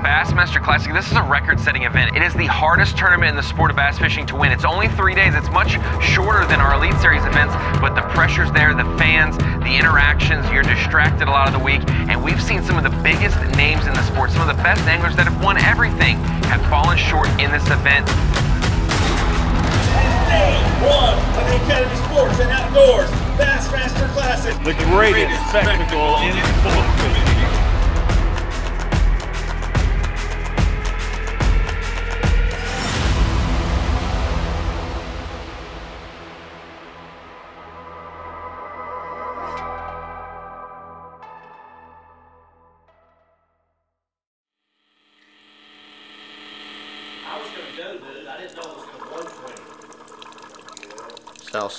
Bassmaster Classic, this is a record-setting event. It is the hardest tournament in the sport of bass fishing to win. It's only three days. It's much shorter than our Elite Series events, but the pressure's there, the fans, the interactions, you're distracted a lot of the week, and we've seen some of the biggest names in the sport, some of the best anglers that have won everything, have fallen short in this event. Day one of the Academy Sports and Outdoors Bassmaster Classic. The greatest spectacle in sport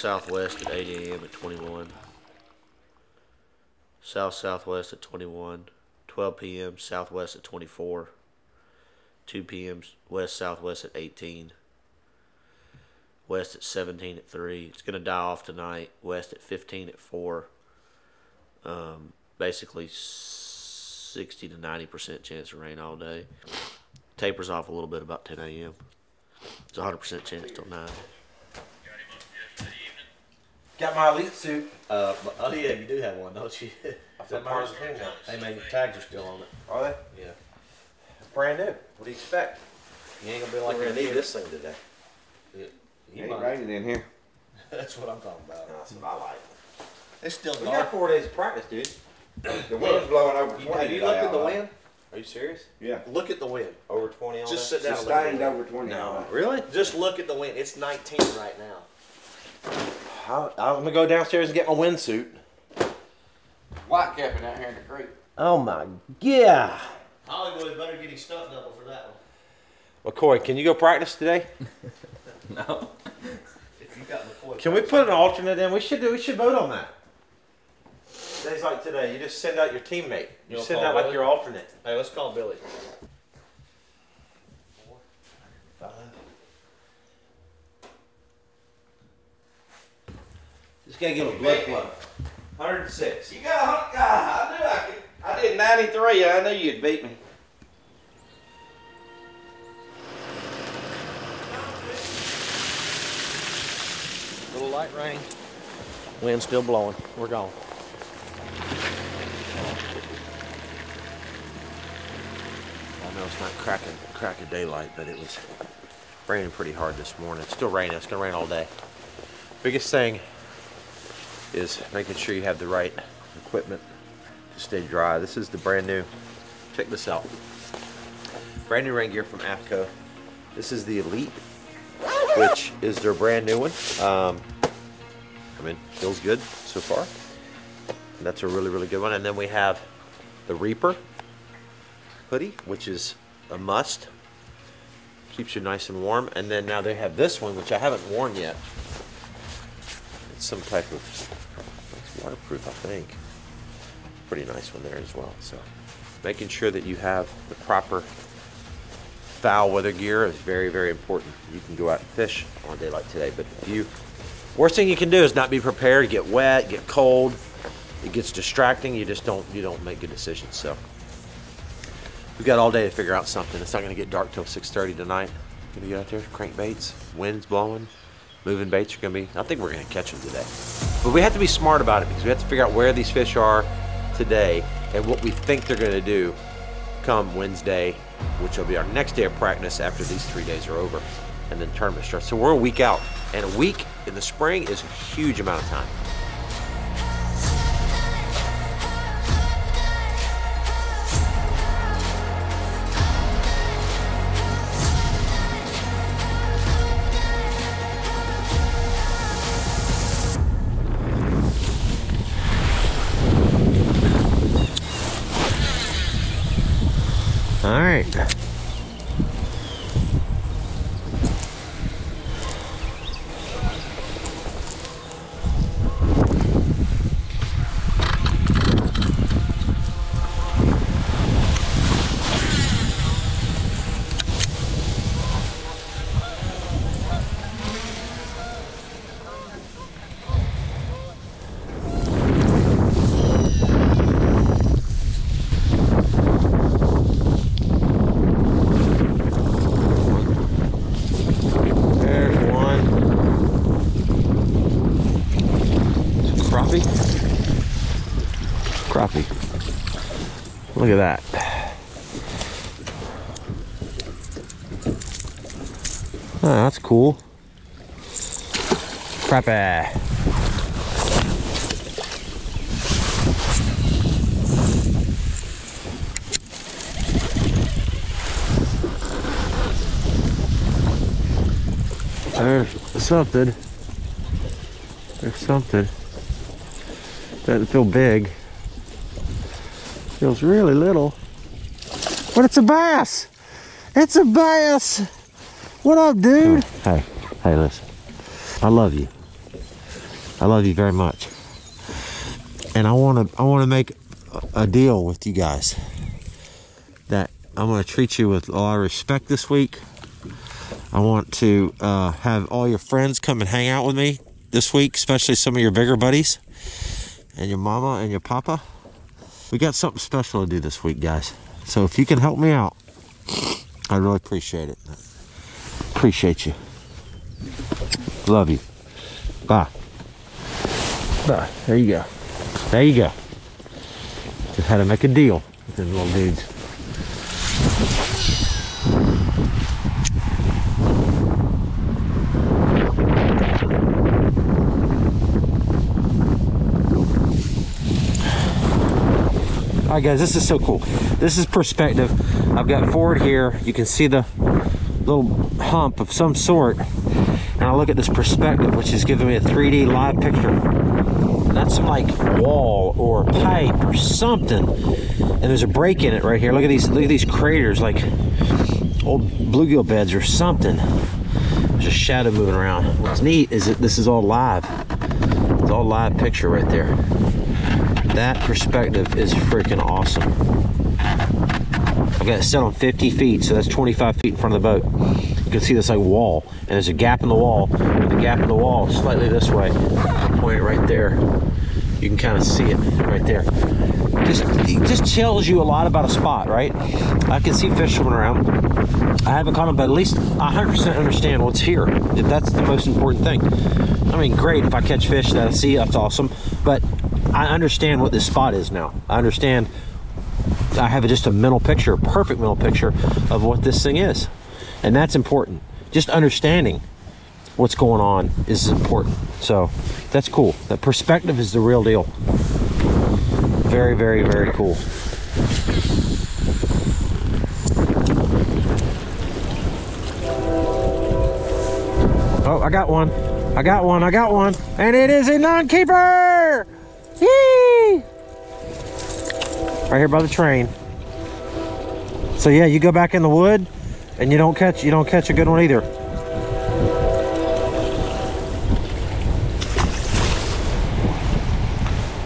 southwest at 8 a.m. at 21. South southwest at 21. 12 p.m. southwest at 24. 2 p.m. west southwest at 18. West at 17 at 3. It's going to die off tonight. West at 15 at 4. Um, basically 60 to 90% chance of rain all day. Tapers off a little bit about 10 a.m. It's 100% chance till 9. Got my elite suit. Uh, oh yeah, you do have one, don't you? I put part of the pin hey man, your tags are still on it. Are they? Yeah. Brand new. What do you expect? You ain't gonna be like We're a gonna need this thing today. You Ain't might. raining in here. That's what I'm talking about. That's what I like. It's still We dark. got four days of practice, dude. The wind's blowing over You- 20 have you today, looked at the wind? Are you serious? Yeah. Look at the wind. Over 20 all Just day? sit down. and look Sustained over 20. No. Really? Just look at the wind. It's 19 right now. I'll, I'm gonna go downstairs and get my windsuit. White capping out here in the creek. Oh my god. Hollywood better get his stunt double for that one. Well, Corey, can you go practice today? no. If you got Macoy. Can we put an alternate in? We should do. We should vote on that. Days like today, you just send out your teammate. You, You send call out like Billy? your alternate. Hey, let's call Billy. Gotta get a blood flow. 106. You got a hundred. God, I knew I could. I did 93. I knew you'd beat me. Little light rain. Wind still blowing. We're gone. I know it's not cracking crack of daylight, but it was raining pretty hard this morning. It's still raining. It's gonna rain all day. Biggest thing is making sure you have the right equipment to stay dry. This is the brand new. Check this out. Brand new rain gear from AFTCO. This is the Elite, which is their brand new one. Um, I mean, feels good so far. And that's a really, really good one. And then we have the Reaper hoodie, which is a must. Keeps you nice and warm. And then now they have this one, which I haven't worn yet. It's some type of waterproof, I think. Pretty nice one there as well. So making sure that you have the proper foul weather gear is very, very important. You can go out and fish on a day like today, but if you worst thing you can do is not be prepared, get wet, get cold. It gets distracting. You just don't you don't make good decisions. So We've got all day to figure out something. It's not going to get dark till 6:30 tonight. Gonna get out there, crank baits, winds blowing, moving baits are to be. I think we're going to catch them today. But we have to be smart about it because we have to figure out where these fish are today and what we think they're going to do come Wednesday, which will be our next day of practice after these three days are over, and then tournament starts. So we're a week out, and a week in the spring is a huge amount of time. Something. Doesn't feel big. Feels really little. But it's a bass! It's a bass! What up, dude? Hey, hey, listen. I love you. I love you very much. And I want to I want to make a- deal with you guys that I'm going to treat you with a lot of respect this week. I want to uh, have all your friends come and hang out with me this week, especially some of your bigger buddies and your mama and your papa. We got something special to do this week, guys. So if you can help me out, I really appreciate it. Appreciate you. Love you. Bye. Bye. There you go. There you go. Just had to make a deal with them little dudes. All right, guys, this is so cool. This is perspective. I've got forward here. You can see the little hump of some sort. And I look at this perspective, which is giving me a 3D live picture. That's like wall or pipe or something. And there's a break in it right here. Look at these, look at these craters, like old bluegill beds or something. There's a shadow moving around. What's neat is that this is all live. It's all live picture right there. That perspective is freaking awesome. I've got it set on 50 feet, so that's 25 feet in front of the boat. You can see this like wall, and there's a gap in the wall. And the gap in the wall slightly this way. Point it right there. You can kind of see it right there. Just just tells you a lot about a spot, right? I can see fish swimming around. I haven't caught them, but at least I 100% understand what's here. That's the most important thing. I mean, great if I catch fish that I see, that's awesome. But I understand what this spot is now. I understand. I have just a mental picture, a perfect mental picture of what this thing is, and that's important. Just understanding what's going on is important. So that's cool. That perspective is the real deal. Very, very, very cool. Oh, I got one. I got one. I got one. And it is a non-keeper. Yee! Right here by the train. So yeah, you go back in the wood and you don't catch you don't catch a good one either.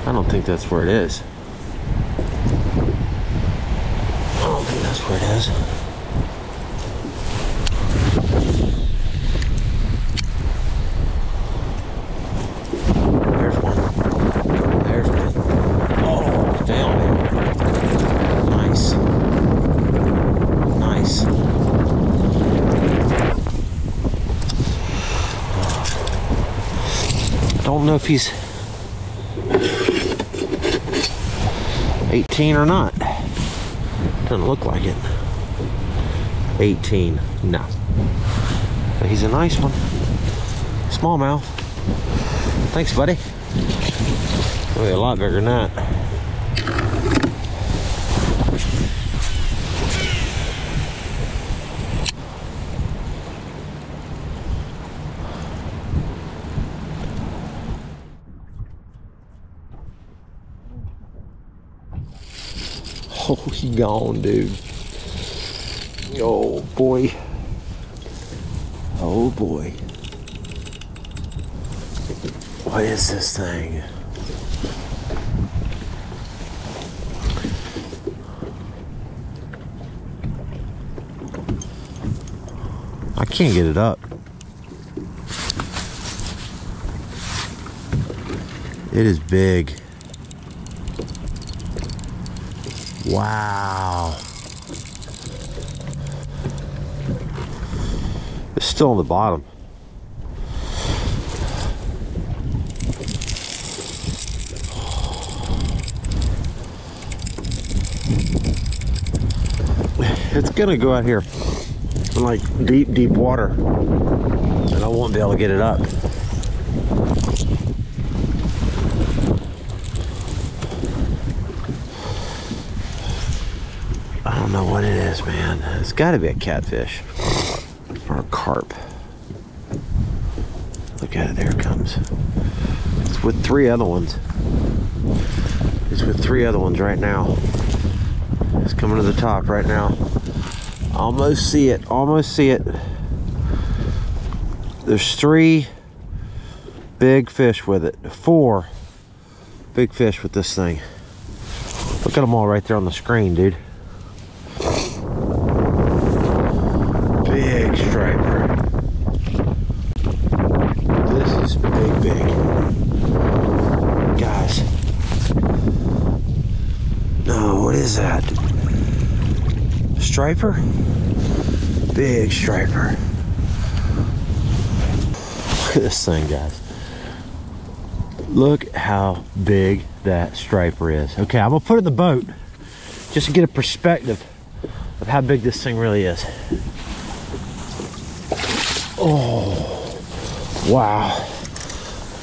I don't think that's where it is. I don't think that's where it is. There's one. There's one. Oh, it's down there. Nice. Nice. Don't know if he's 18 or not. Doesn't look like it. 18. No. But he's a nice one. Smallmouth. Thanks, buddy. Really a lot bigger than that. Gone, dude. Oh boy. Oh boy. What is this thing? I can't get it up. It is big. Wow. It's still on the bottom. It's gonna go out here in like deep, deep water and I won't be able to get it up. Is, man. It's got to be a catfish or a carp. Look at it, there it comes. It's with three other ones. It's with three other ones right now. It's coming to the top right now. Almost see it, almost see it. There's three big fish with it. Four big fish with this thing. Look at them all right there on the screen, dude. Big striper. This is big, big. Guys. No, what is that? Striper? Big striper. Look at this thing, guys. Look how big that striper is. Okay, I'm gonna put it in the boat just to get a perspective of how big this thing really is. Oh, wow.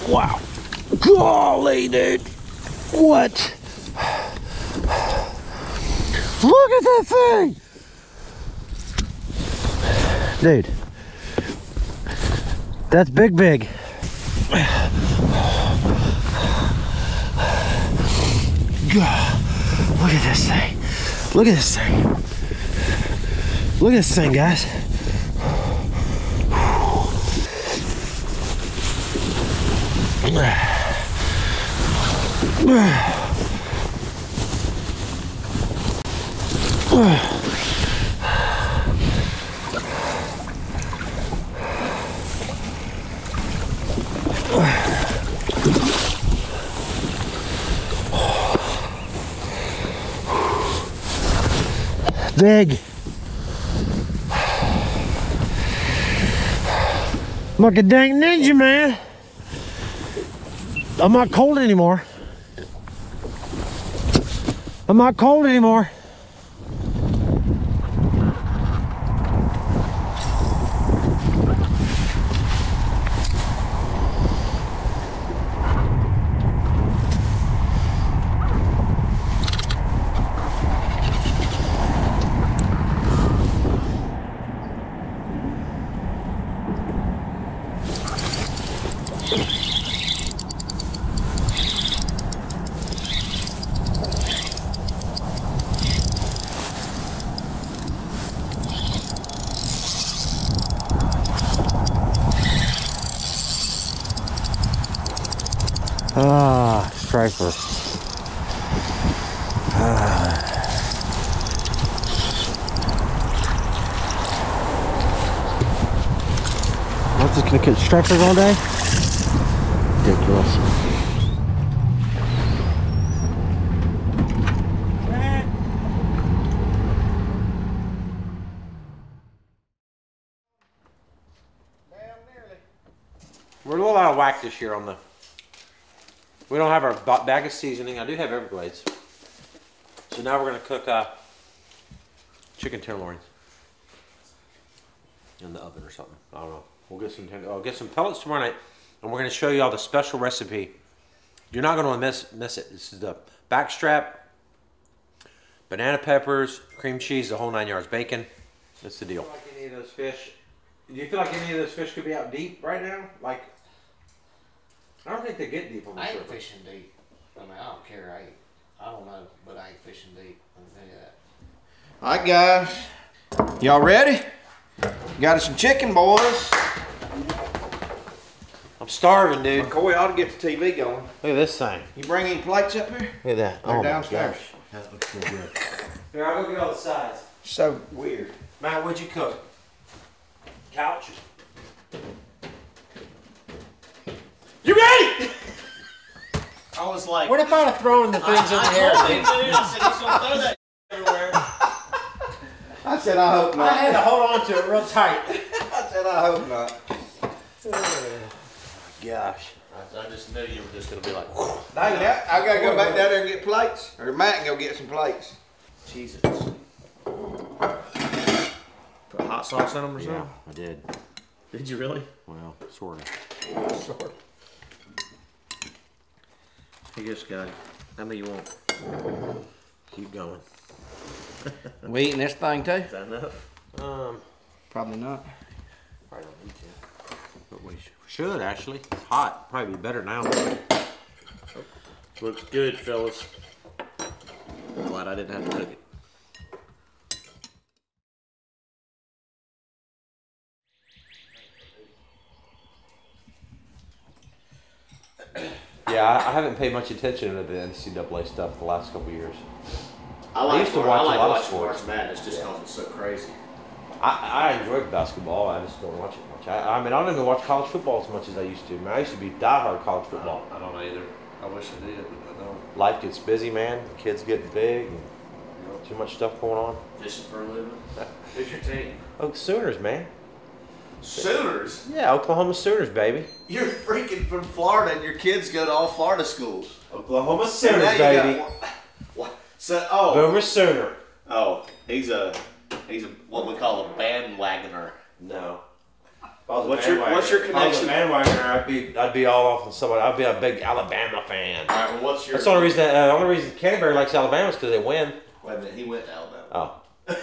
Wow. Golly, dude. What? Look at that thing! Dude. That's big, big. Look at this thing. Look at this thing. Look at this thing, guys. Big. I'm like a dang ninja, man. I'm not cold anymore. I'm not cold anymore. Striper. I'm just gonna catch stripers all day? Ridiculous. We're a little out of whack this year on the we don't have our ba- bag of seasoning. I do have Everglades. So now we're going to cook uh, chicken tenderloins in the oven or something. I don't know. We'll get some tender- I'll get some pellets tomorrow night, and we're going to show you all the special recipe. You're not going to miss miss it. This is the backstrap, banana peppers, cream cheese, the whole nine yards, bacon. That's the deal. Like any of those fish. Do you feel like any of those fish could be out deep right now? Like, I don't think they get deep on the I ain't fishing deep. I mean, I don't care. I I don't know, but I ain't fishing deep. I can tell you that. All right, guys. Y'all ready? Got us some chicken, boys. I'm starving, dude. Macoy ought to get the TV going. Look at this thing. You bring any plates up here? Look at that. They're oh downstairs. gosh. That looks so good. Here, I'll go get all the sides. So weird. Matt, what'd you cook? Couch. You ready? I was like, What if I'd have thrown the things in the I air? told him, dude? dude. I said he's gonna throw that everywhere. I said I hope not. I had to hold on to it real tight. I said I hope not. Gosh. I, I just knew you were just gonna be like, Dang that. I gotta go back down there and get plates. Or Matt can go get some plates. Jesus. Put hot sauce in them or something? Yeah, something? I did. Did you really? Well, sort of. Sure. Here you go, Scotty. How many you want? Keep going. We eating this thing too? Is that enough? Um, Probably not. probably don't need to. But we sh- should actually. It's hot. Probably be better now. Looks good, fellas. Glad I didn't have to cook it. Yeah, I, I haven't paid much attention to the NCAA stuff the last couple years. I like, used to I watch a like lot of watching sports. March Madness just because it's so crazy. I, I enjoy basketball. I just don't watch it much. I, I mean, I don't even watch college football as much as I used to. Man, I used to be diehard college football. I don't either. I wish I did, but I don't. Life gets busy, man. The kids get big. And too much stuff going on. Fishing for a living. Who's your team? Oh, Sooners, man. Sooners. Yeah, Oklahoma Sooners, baby. You're freaking from Florida, and your kids go to all Florida schools. Oklahoma Now Sooners, you baby. got- What? So, oh, Boomer Sooner. oh, he's a he's a what we call a bandwagoner. No. If I was a What's your- what's your if I was a connection? bandwagoner, I'd be I'd be all off on somebody. I'd be a big Alabama fan. All right, well, what's your? That's the only reason. Uh, the only reason Canterbury likes Alabama is because they win. Wait a minute, he went to Alabama. Oh.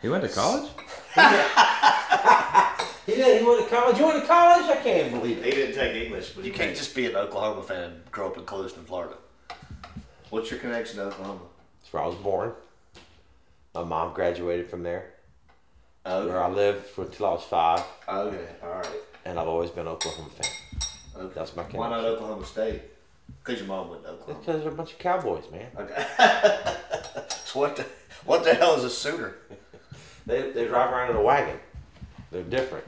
He went to college? He did. He went to college. You went to college? I can't believe it. He didn't take English, but you can't just be an Oklahoma fan and grow up in Clewiston, Florida. What's your connection to Oklahoma? That's where I was born. My mom graduated from there. Oh, Where I lived for until I was five, oh, okay, all right. and I've always been an Oklahoma fan. Okay. That's my Why not. Oklahoma State? Because your mom went to Oklahoma. Because they're a bunch of cowboys, man. Okay. so what the what the hell is a Sooner? They, they drive around in a wagon. They're different.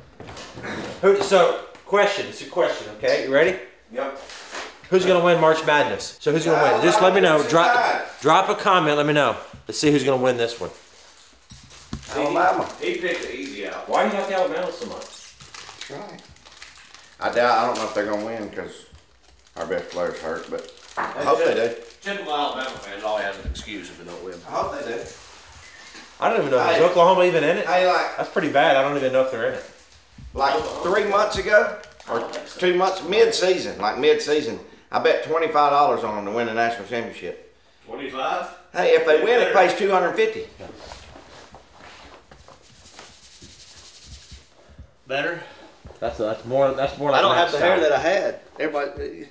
Who, so, question. It's a question, okay? You ready? Yep. Who's going to win March Madness? So, who's going to win? Just let me know. Drop, drop a comment. Let me know. Let's see who's going to win this one. Alabama. He picked the easy out. Why do you like Alabama so much? That's right. I doubt. I don't know if they're gonna win because our best players hurt, but I hope they do. Typical Alabama fans always has an excuse if they don't win. I hope they do. I don't even know. Is Oklahoma even in it? Hey, like That's pretty bad. I don't even know if they're in it. Like three months ago or two months mid-season, like mid-season, I bet twenty five dollars on them to win the national championship. Twenty five. Hey, if they win, it pays two hundred fifty. Better. That's that's more. That's more like I don't have the hair that I had. Everybody,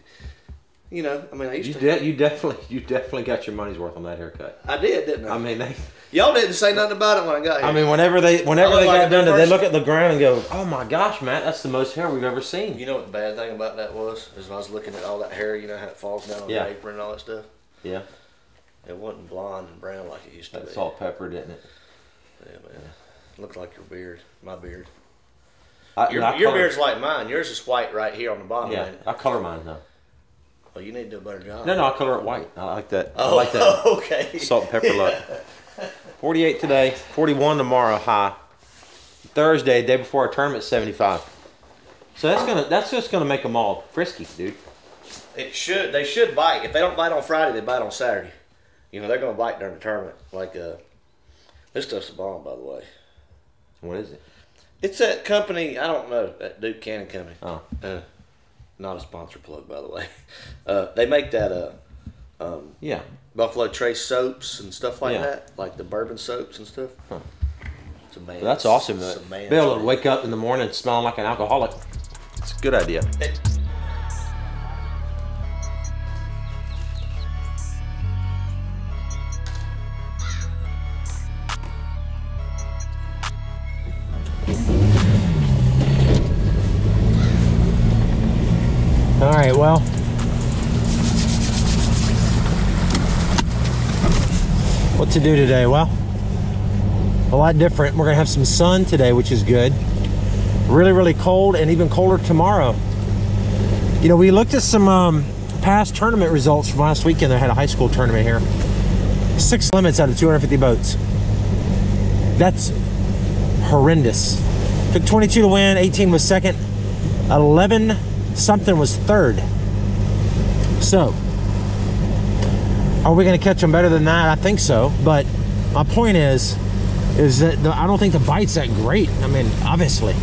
you know, I mean, I used You to. de- you definitely you definitely got your money's worth on that haircut. I did, didn't I? I mean, they, Y'all didn't say nothing about it when I got here. I mean, whenever they whenever they like got done, new they look at the ground and go, "Oh my gosh, Matt, that's the most hair we've ever seen." you know what the bad thing about that was? Is when I was looking at all that hair, you know how it falls down on Yeah. the apron and all that stuff. Yeah, It wasn't blonde and brown like it used to that's be. salt pepper, didn't it? Yeah, man. Looked like your beard, my beard. I, Your, your color- beard's like mine. Yours is white right here on the bottom. Yeah. I color mine though. Well, you need to do a better job. No, no, I color it white. I like that. I Oh, like that okay. salt and pepper look. 48 today, 41 tomorrow high. Thursday, day before our tournament, 75. So that's gonna that's just gonna make them all frisky, dude. It should. They should bite. If they don't bite on Friday, they bite on Saturday. You know they're gonna bite during the tournament. Like uh, this stuff's a bomb, by the way. What is it? It's that company. I don't know that Duke Cannon company. Oh, Uh, not a sponsor plug, by the way. Uh, they make that uh, um, yeah. Buffalo Trace soaps and stuff like Yeah. that, like the bourbon soaps and stuff. Huh. It's a man. So that's awesome. It's To a man's be able to wake up in the morning smelling like an alcoholic. It's a good idea. All right, well. What to do today? Well, a lot different. We're gonna have some sun today, which is good. Really, really cold, and even colder tomorrow. You know, we looked at some um, past tournament results from last weekend. They had a high school tournament here. Six limits out of 250 boats. That's horrendous. Took 22 to win, 18 was second, 11 something was third. So, are we going to catch them better than that? I think so. But my point is, is that the, I don't think the bite's that great. I mean, obviously.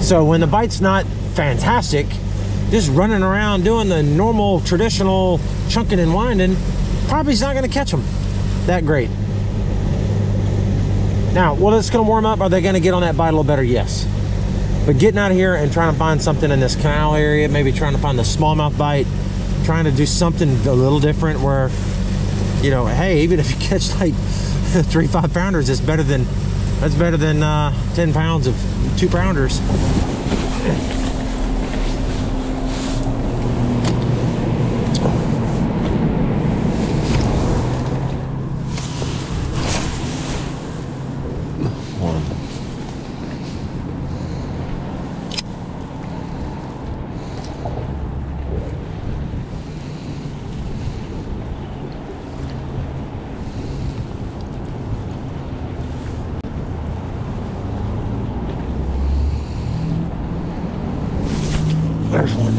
So when the bite's not fantastic, just running around doing the normal traditional chunking and winding, probably is not going to catch them that great. Now, well, it's going to warm up. Are they going to get on that bite a little better? Yes. But getting out of here and trying to find something in this canal area, maybe trying to find the smallmouth bite, trying to do something a little different where, you know, hey, even if you catch like three, five pounders, it's better than, that's better than uh, 10 pounds of two pounders. There's one.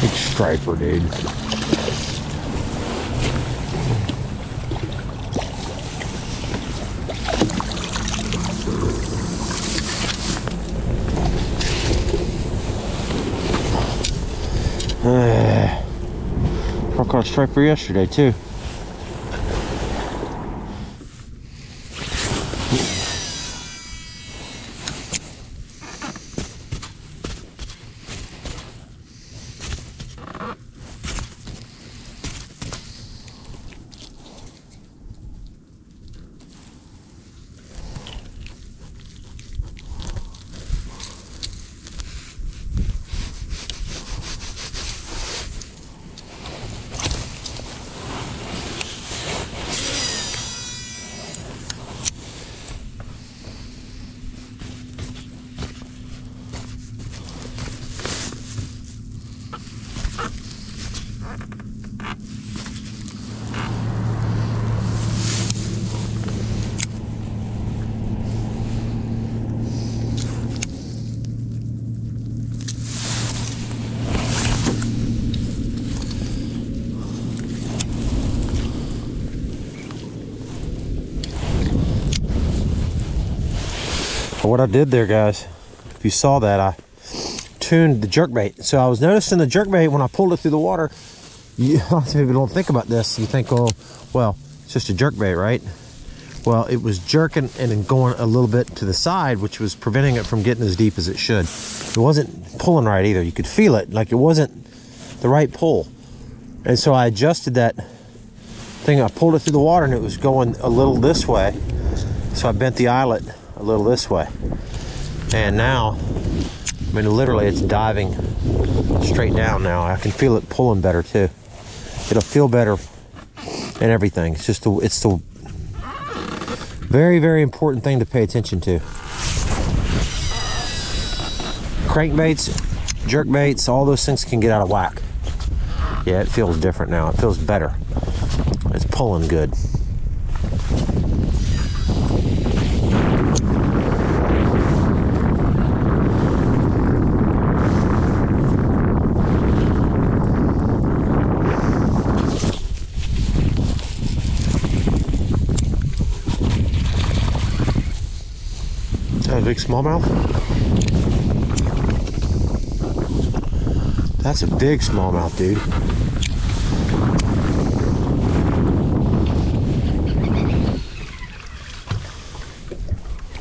Big striper, dude. I a striper yesterday too. What I did there, guys, if you saw that, I tuned the jerkbait. So I was noticing the jerkbait when I pulled it through the water. You, people don't think about this. You think, oh, well, it's just a jerkbait, right? Well, it was jerking and then going a little bit to the side, which was preventing it from getting as deep as it should. It wasn't pulling right either. You could feel it, like it wasn't the right pull. And so I adjusted that thing. I pulled it through the water and it was going a little this way. So I bent the eyelet a little this way. And now, I mean, literally it's diving straight down now. I can feel it pulling better too. It'll feel better and everything. It's just, the, it's the very, very important thing to pay attention to. Crankbaits, jerkbaits, all those things can get out of whack. Yeah, it feels different now. It feels better. It's pulling good. Big smallmouth? That's a big smallmouth, dude.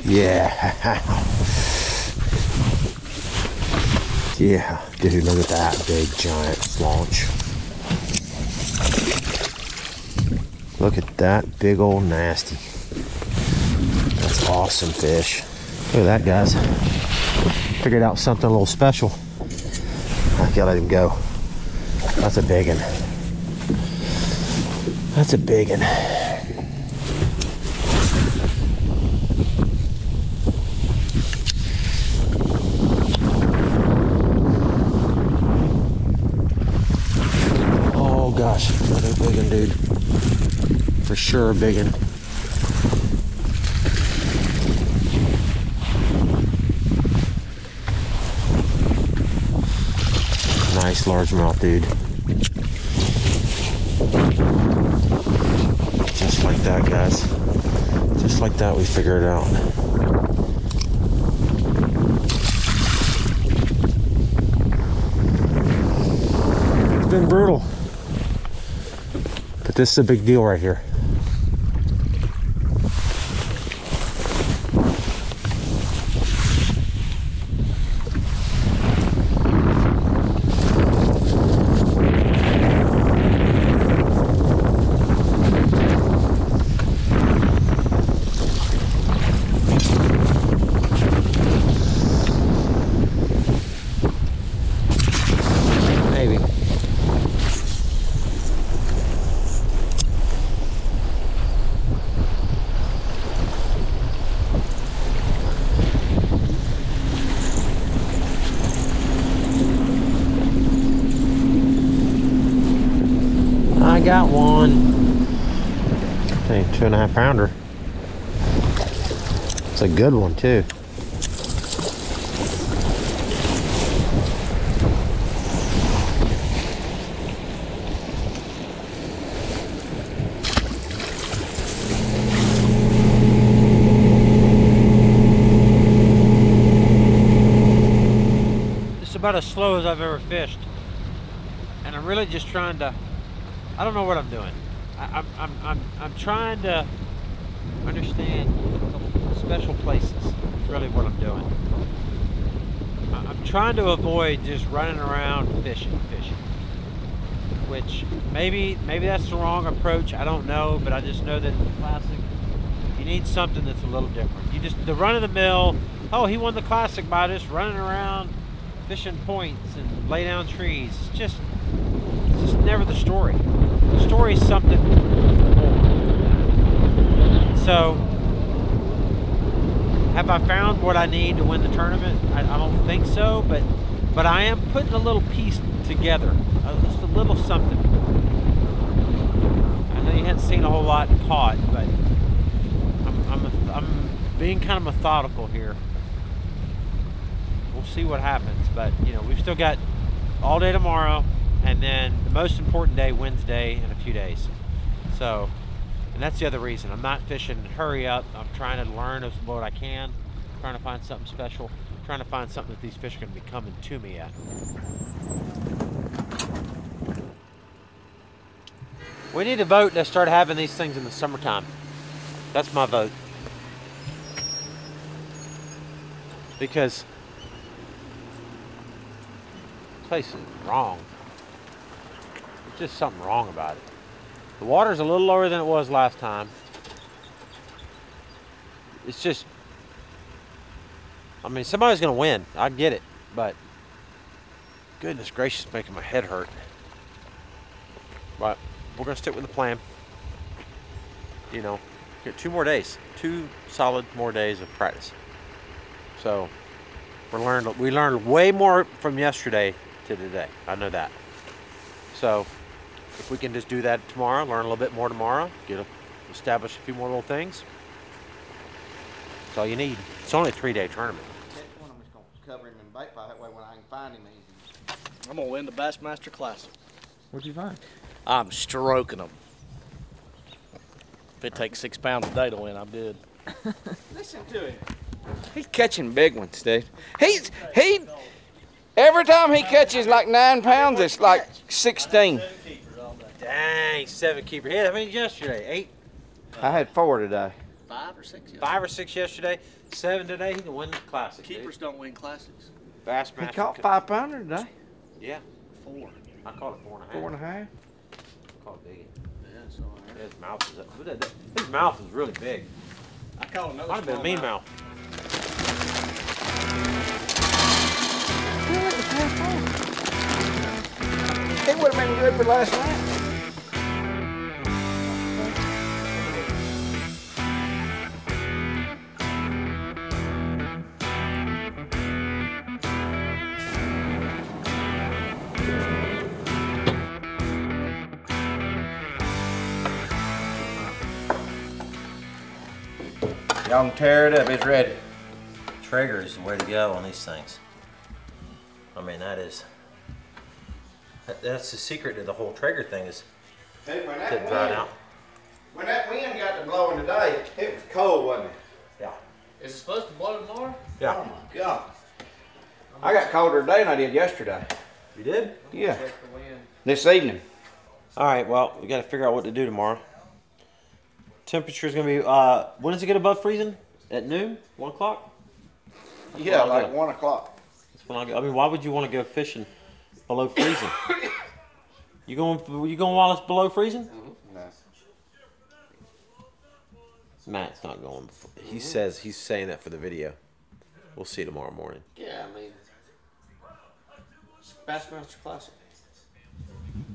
Yeah. yeah, dude, look at that big giant launch. Look at that big old nasty. That's awesome fish. Look at that, guys. Figured out something a little special. I can let him go. That's a big one. That's a big one. Oh gosh, another big one, dude. for sure a big one. Nice largemouth, dude. Just like that, guys. Just like that, we figured it out. It's been brutal. But this is a big deal right here. Maybe. I got one. Hey, two and a half pounder. It's a good one too. It's about as slow as I've ever fished. And I'm really just trying to, I don't know what I'm doing. I, I'm, I'm, I'm, I'm trying to understand special places. Is really what I'm doing. I'm trying to avoid just running around fishing, fishing. Which maybe, maybe that's the wrong approach. I don't know, but I just know that the classic, you need something that's a little different. You just the run of the mill. Oh, he won the classic by just running around fishing points and lay down trees. It's just, it's just never the story. The story is something more. So, have I found what I need to win the tournament? I, I don't think so, but but I am putting a little piece together, uh, just a little something. I know you hadn't seen a whole lot caught, but I'm, I'm, I'm being kind of methodical here. We'll see what happens, but you know we've still got all day tomorrow, and then the most important day Wednesday in a few days. So, and that's the other reason I'm not fishing. Hurry up! I'm trying to learn as what I can, trying to find something special, trying to find something that these fish are going to be coming to me at. We need to vote to start having these things in the summertime. That's my vote. Because this place is wrong. There's just something wrong about it. The water's a little lower than it was last time. It's just I mean somebody's gonna win. I get it, but goodness gracious making my head hurt. But we're gonna stick with the plan. You know, get two more days, two solid more days of practice. So we learned we learned way more from yesterday to today. I know that. So if we can just do that tomorrow, learn a little bit more tomorrow, get a, establish a few more little things. That's all you need. It's only a three-day tournament. I'm just gonna cover him in bait pile, that way when I can find him easy. I'm gonna win the Bassmaster Classic. What'd you find? I'm stroking them. If it takes six pounds a day to win, I'm good. Listen to him. He's catching big ones, dude. He's he. Every time he catches like nine pounds, it's like sixteen. Dang, seven keeper. Yeah, how many yesterday? Eight, I had four today. Five or six. five or six yesterday. Seven today. He can win the classic. dude. Keepers don't win classics. Bassmaster. He caught Cup. five pounder today. Yeah, Four. I caught it four and a half. Four and a half. Caught it big. Yeah, so I His mouth is up. Look that. His mouth is really big. I caught another Might have been a small mean mouth. mouth. He would have been good for last night. Y'all can tear it up. It's ready. Traeger is the way to go on these things. I mean, that is. that- That's the secret to the whole Traeger thing is Hey, when get dried out. when that wind got to blowing today, it was cold, wasn't it? Yeah. Is it supposed to blow tomorrow? Yeah. Oh my God. I got colder today than I did yesterday. You did? Yeah. Check the wind. This evening. All right. Well, we got to figure out what to do tomorrow. Temperature is going to be. Uh, when does it get above freezing? At noon? One o'clock? Yeah, like good. one o'clock. That's when I go. I mean, why would you want to go fishing below freezing? you going? You going while it's below freezing? No. Matt's not going. Before. He says he's saying that for the video. We'll see tomorrow morning. Yeah, I mean, it's Bassmaster Classic.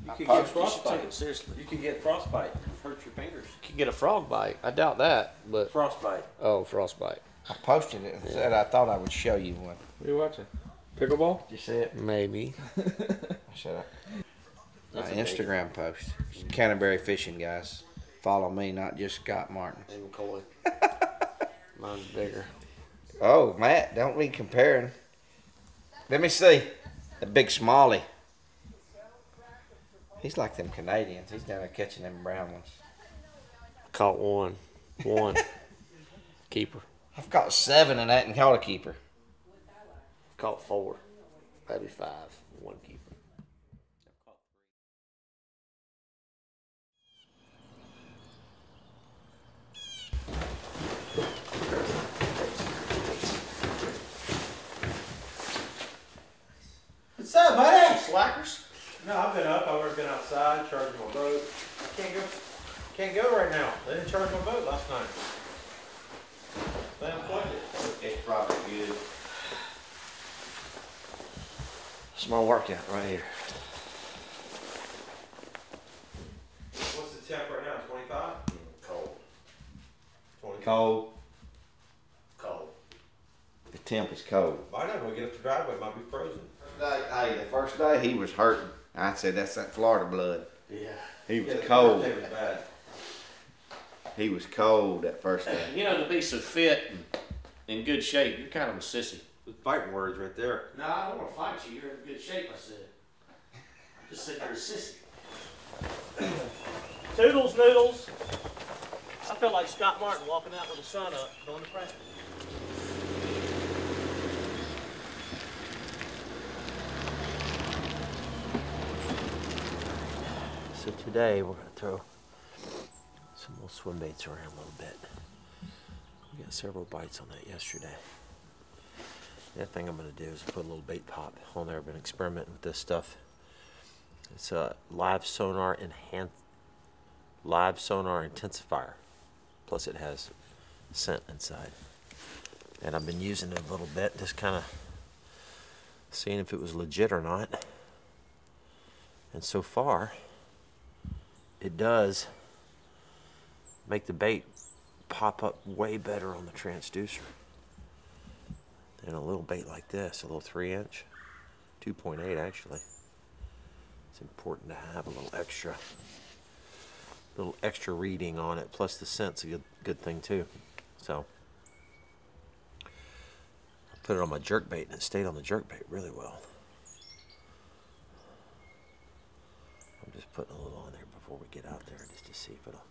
You could get You should take frostbite. seriously. You could get frostbite. Hurt your fingers. You can get a frog bite. I doubt that, but Frostbite. oh, frostbite. I posted it and said I thought I would show you one. What are you watching? Pickleball? Did you see it? Maybe. I said I. My Instagram post. Canterbury fishing guys. Follow me, not just Scott Martin. And Macoy. Mine's bigger. Oh, Matt, don't be comparing. Let me see. The big smallie. He's like them Canadians. He's down there catching them brown ones. Caught one. One. Keeper. I've caught seven in that and caught a keeper. Caught four. Maybe five. One keeper. What's up, buddy? Slackers? No, I've been up. I've already been outside charging my boat. I can't go. Can't go right now. They didn't charge my boat last night. They unplugged it. It's probably good. It's my workout right here. What's the temp right now? Twenty-five. Cold. Twenty. Cold. Cold. The temp is cold. By now we get up the driveway, it might be frozen. Hey, the first day he was hurting. I said that's that Florida blood. Yeah. He was Yeah, cold. first was bad. He was cold that first day. You know, to be so fit and in good shape, you're kind of a sissy. With fighting words right there. No, I don't want to fight you. You're in good shape, I said. I just said you're a sissy. Toodles, noodles. I feel like Scott Martin walking out with the sun up, going to practice. So today we're gonna throw some little swim baits around a little bit. We got several bites on that yesterday. The other thing I'm gonna do is put a little bait pop on there. I've been experimenting with this stuff. It's a live sonar enhance live sonar intensifier. Plus it has scent inside. And I've been using it a little bit, just kind of seeing if it was legit or not. And so far, it does make the bait pop up way better on the transducer than a little bait like this, a little three inch, 2.8 actually. It's important to have a little extra, little extra reading on it. Plus the scent's a good, good thing too. So I put it on my jerk bait and it stayed on the jerk bait really well. I'm just putting a little on before we get out there just to see if it'll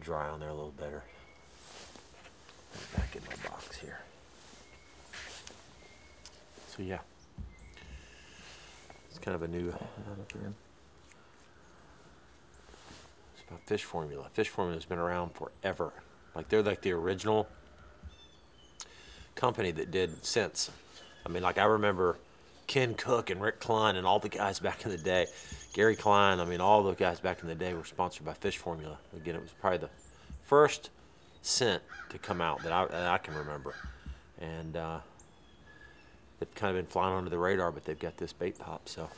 dry on there a little better. Back in my box here. So yeah, it's kind of a new. It's about fish formula. Fish formula has been around forever. Like they're like the original company that did scents. I mean, like I remember Ken Cook and Rick Klein and all the guys back in the day. Gary Klein, I mean, all the guys back in the day were sponsored by Fish Formula. Again, it was probably the first scent to come out that I, that I can remember. And uh, they've kind of been flying under the radar, but they've got this bait pop. So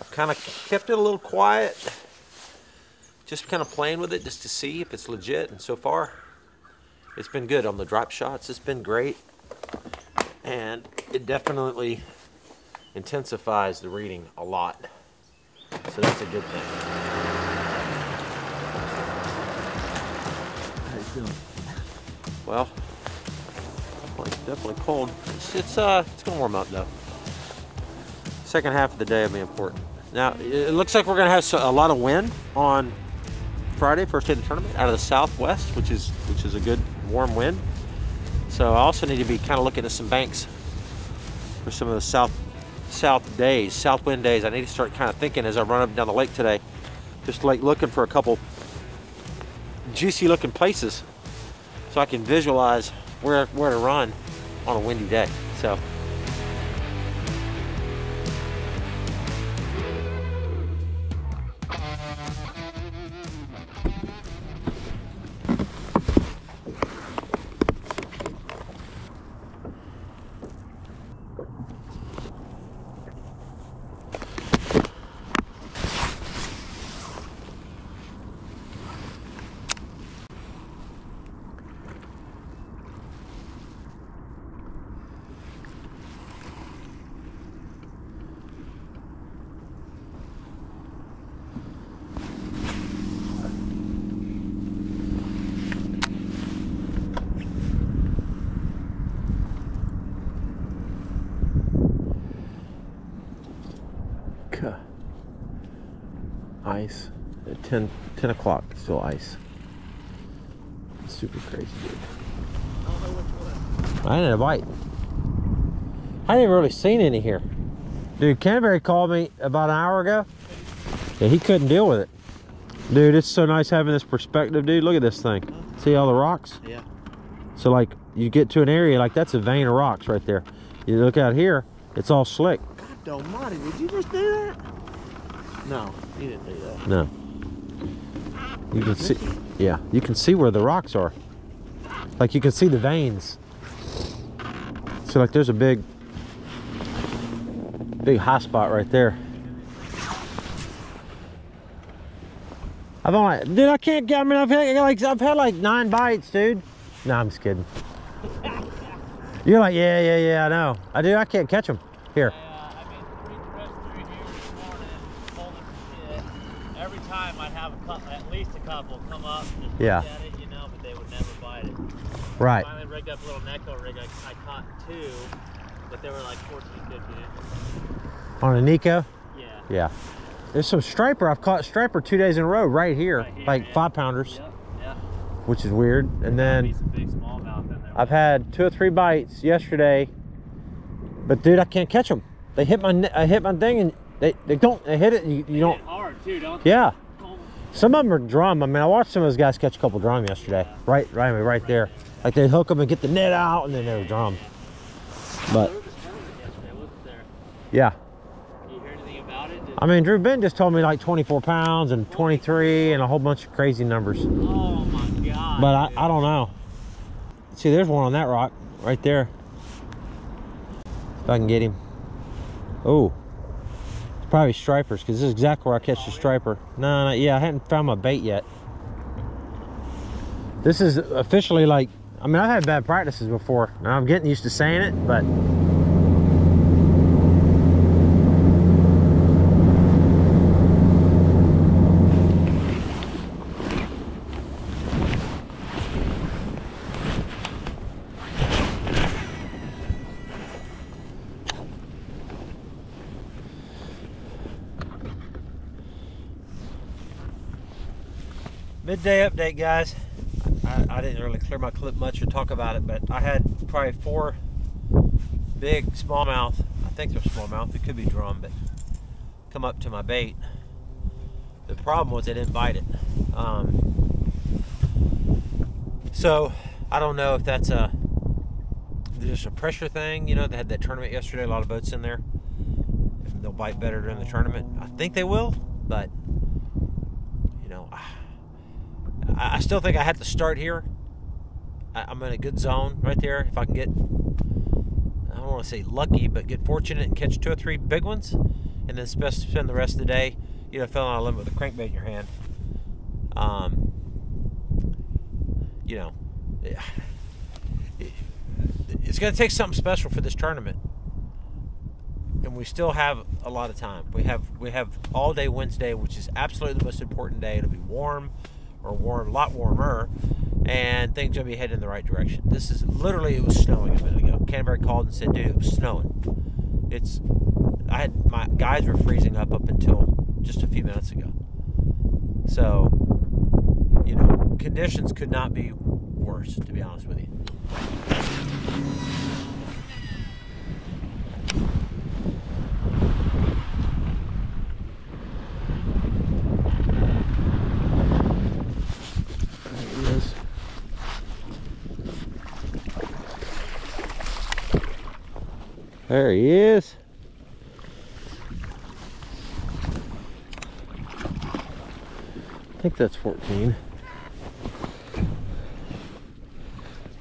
I've kind of kept it a little quiet, just kind of playing with it just to see if it's legit. And so far, it's been good on the drop shots. It's been great. And it definitely intensifies the reading a lot. So that's a good thing. How you feeling? well, definitely, definitely cold. It's, it's uh, it's gonna warm up though. Second half of the day will be important. Now it looks like we're gonna have a lot of wind on Friday, first day of the tournament, out of the southwest, which is which is a good warm wind. So I also need to be kind of looking at some banks for some of the south south days, south wind days. I need to start kind of thinking as I run up down the lake today, just like looking for a couple juicy looking places so I can visualize where where to run on a windy day. So still ice. Super crazy, dude. I didn't bite. I didn't really seen any here. Dude, Canterbury called me about an hour ago. Yeah, he couldn't deal with it. Dude, it's so nice having this perspective, dude. Look at this thing. See all the rocks? Yeah. So like you get to an area like that's a vein of rocks right there. You look out here, it's all slick. God almighty, did you just do that? No, you didn't do that. No. You can see yeah, you can see where the rocks are. Like you can see the veins. So like there's a big big high spot right there. I've only dude I can't get I mean I've had like I've had like nine bites, dude. No, I'm just kidding. You're like, yeah, yeah, yeah, I know. I do, I can't catch them. Here. Time I'd have a couple, at least a couple come up and just Yeah. it, you know, but they would never bite it. Right. Finally rigged up a little Neko rig. I, I caught two, but they were like 14, 15. On a Neko? Yeah. Yeah. There's some striper. I've caught striper two days in a row right here, Right here, like yeah. five pounders, Yep, yep. which is weird. And then big there. I've had two or three bites yesterday, but dude, I can't catch them. They hit my I hit my thing and they, they don't they hit it. And you, you don't. Too, don't they? Yeah. Some of them are drum. I mean, I watched some of those guys catch a couple drum yesterday. Right, right, I mean, right there. Like they hook them and get the net out, and then they're drum. But There was a tournament yesterday, wasn't there? yeah, You hear anything about it? Did- I mean, Drew Ben just told me like 24 pounds and 23 and a whole bunch of crazy numbers. oh my god. But I. I don't know. See, there's one on that rock right there. If I can get him. Oh, probably stripers because this is exactly where I catch the striper. No, no, yeah, I hadn't found my bait yet. This is officially like, I mean, I've had bad practices before. Now I'm getting used to saying it, but midday update, guys. I, I didn't really clear my clip much or talk about it, but I had probably four big smallmouth. I think they're smallmouth. It could be drum, but come up to my bait. The problem was they didn't bite it. Um, so I don't know if that's a just a pressure thing. You know, they had that tournament yesterday. A lot of boats in there. They'll bite better during the tournament. I think they will, but I still think I have to start here. I, I'm in a good zone right there. If I can get, I don't want to say lucky, but get fortunate and catch two or three big ones, and then spend the rest of the day, you know, filling out a limit with a crankbait in your hand. Um, you know, it- it's going to take something special for this tournament, and we still have a lot of time. We have we have all day Wednesday, which is absolutely the most important day. It'll be warm, or warm, a lot warmer, and things gonna be heading in the right direction. This is literally it was snowing a minute ago. Canterbury called and said, "Dude, it was snowing." It's I had my guys were freezing up up until just a few minutes ago. So, you know, conditions could not be worse, to be honest with you. There he is. There he is. I think that's 14.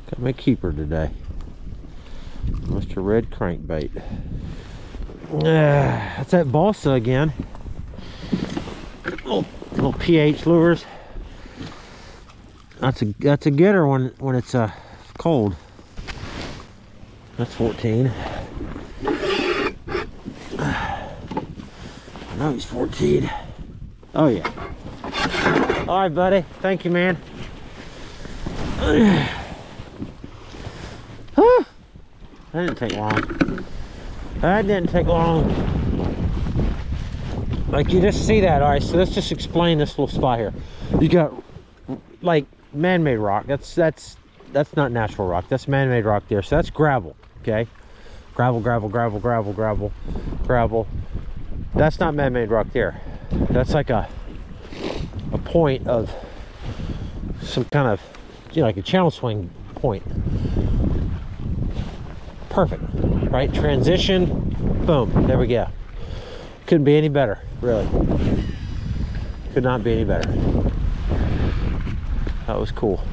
Got my keeper today. Mr. Red Crankbait. Ah, that's that balsa again. Little, little pH lures. That's a that's a getter when when it's uh cold. That's 14. I know he's 14. Oh yeah. All right, buddy. Thank you, man. That didn't take long. That didn't take long. Like you just see that. All right, so let's just explain this little spot here. You got like man-made rock. That's that's that's not natural rock. That's man-made rock there. So that's gravel. Okay, gravel, gravel, gravel, gravel, gravel, gravel. That's not man-made rock there. That's like a a point of some kind of you know like a channel swing point. Perfect right? Transition boom there we go. Couldn't be any better really. Could not be any better. That was cool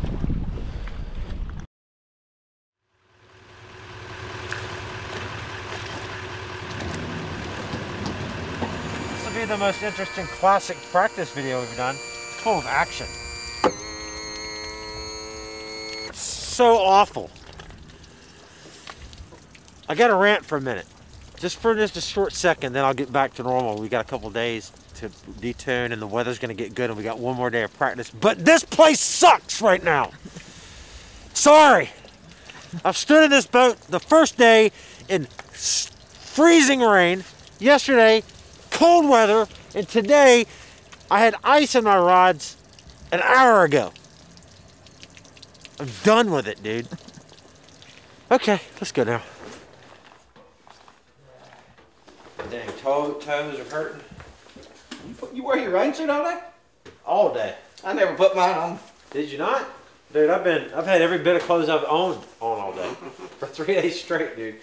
this will be the most interesting classic practice video we've done it's full of action so awful I got to rant for a minute. Just for just a short second, then I'll get back to normal. We got a couple days to detune and the weather's going to get good and we got one more day of practice. But this place sucks right now. Sorry. I've stood in this boat the first day in freezing rain, yesterday cold weather, and today I had ice in my rods an hour ago. I'm done with it, dude. Okay, let's go now. Dang, toe, toes are hurting You wear your rain suit all day? all day. I never put mine on. Did you not? Dude, I've been I've had every bit of clothes I've owned on all day. For three days straight, dude.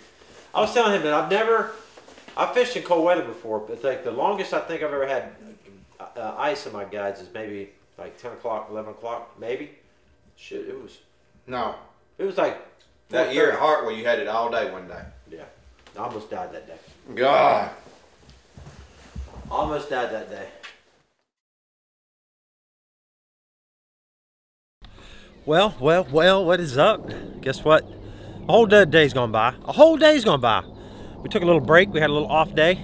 I was telling him that I've never I fished in cold weather before, but like the longest I think I've ever had uh, ice in my guides is maybe like ten o'clock, eleven o'clock, maybe. Shit, it was No. it was like That year at Hartwell, you had it all day one day. Yeah. I almost died that day. God. Almost died that day. Well, well, well, what is up? Guess what? A whole day- day's gone by. A whole day's gone by. We took a little break. We had a little off day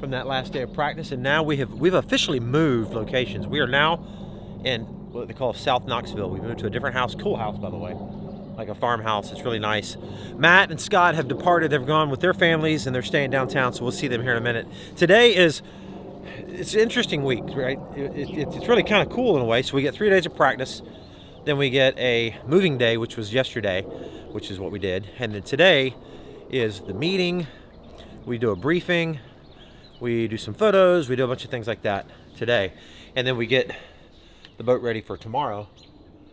from that last day of practice, and now we have we've officially moved locations. We are now in what they call South Knoxville. We moved to a different house, cool house by the way, like a farmhouse. It's really nice. Matt and Scott have departed. They've gone with their families, and they're staying downtown. So we'll see them here in a minute. Today is it's an interesting week, right? It, it, it's really kind of cool in a way. So we get three days of practice. Then we get a moving day, which was yesterday, which is what we did. And then today is the meeting. We do a briefing. We do some photos. We do a bunch of things like that today. And then we get the boat ready for tomorrow,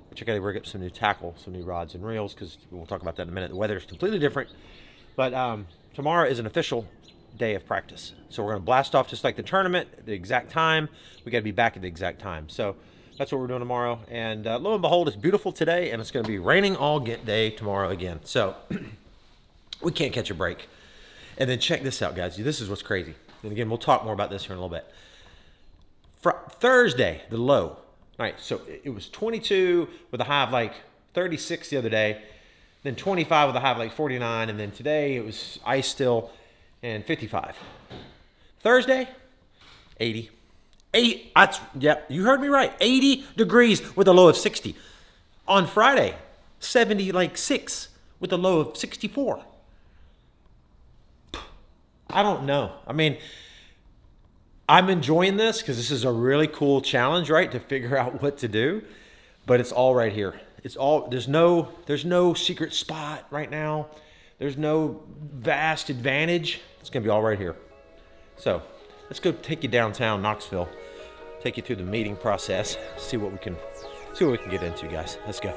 which I got to rig up some new tackle, some new rods and reels, because we'll talk about that in a minute. The weather is completely different. But um, tomorrow is an official day of practice. So we're going to blast off just like the tournament, the exact time. We got to be back at the exact time. So that's what we're doing tomorrow. And uh, lo and behold, it's beautiful today, and it's going to be raining all day tomorrow again. So we can't catch a break. And then check this out, guys. This is what's crazy. And again, we'll talk more about this here in a little bit. Fr- Thursday, the low. All right, so it- was 22 with a high of like 36 the other day, then 25 with a high of like 49, and then today it was ice still and 55. Thursday, 80. Eight, that's, yep, you heard me right. 80 degrees with a low of 60. on Friday, 70 like 6 with a low of 64. I don't know. I mean, I'm enjoying this because this is a really cool challenge, right? To figure out what to do, but it's all right here. It's all there's no there's no secret spot right now. There's no vast advantage. It's gonna be all right here. So let's go take you downtown Knoxville, take you through the meeting process, see what we can see what we can get into, guys. Let's go.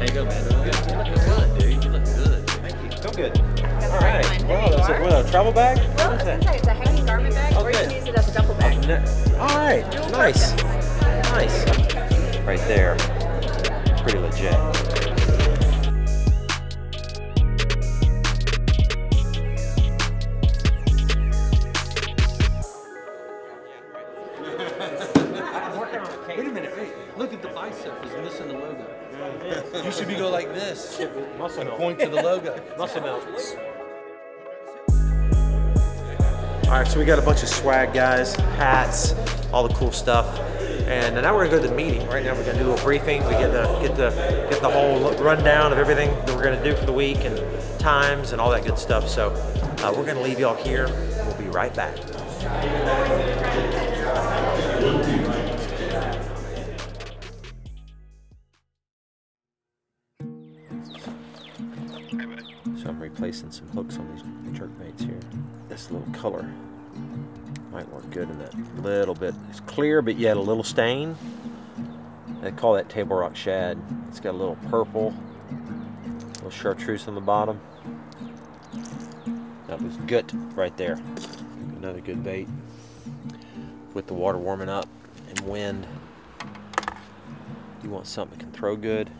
There you go, man. Look good. You look good, dude. You look good. Thank you. Feel good. All right. Wow, that's a, what, a travel bag? Well, What is it's that? it's a hanging garment bag, oh, or you can use it as a duffel bag. Ne- All right. Nice. Nice. Right there. Pretty legit. Wait a minute, wait. Look at the bicep is missing the logo. You should be go like this. Muscle and point to the logo. Muscle melt. All right, so we got a bunch of swag, guys, hats, all the cool stuff, and now we're gonna go to the meeting. Right now, we're gonna do a little briefing. We get the get the get the whole rundown of everything that we're gonna do for the week and times and all that good stuff. So uh, we're gonna leave y'all here. We'll be right back. So some hooks on these jerk baits here. This little color might work good in that little bit. It's clear, but yet a little stain. They call that table rock shad. It's got a little purple, little chartreuse on the bottom. That was good right there. Another good bait. With the water warming up and wind, you want something that can throw good.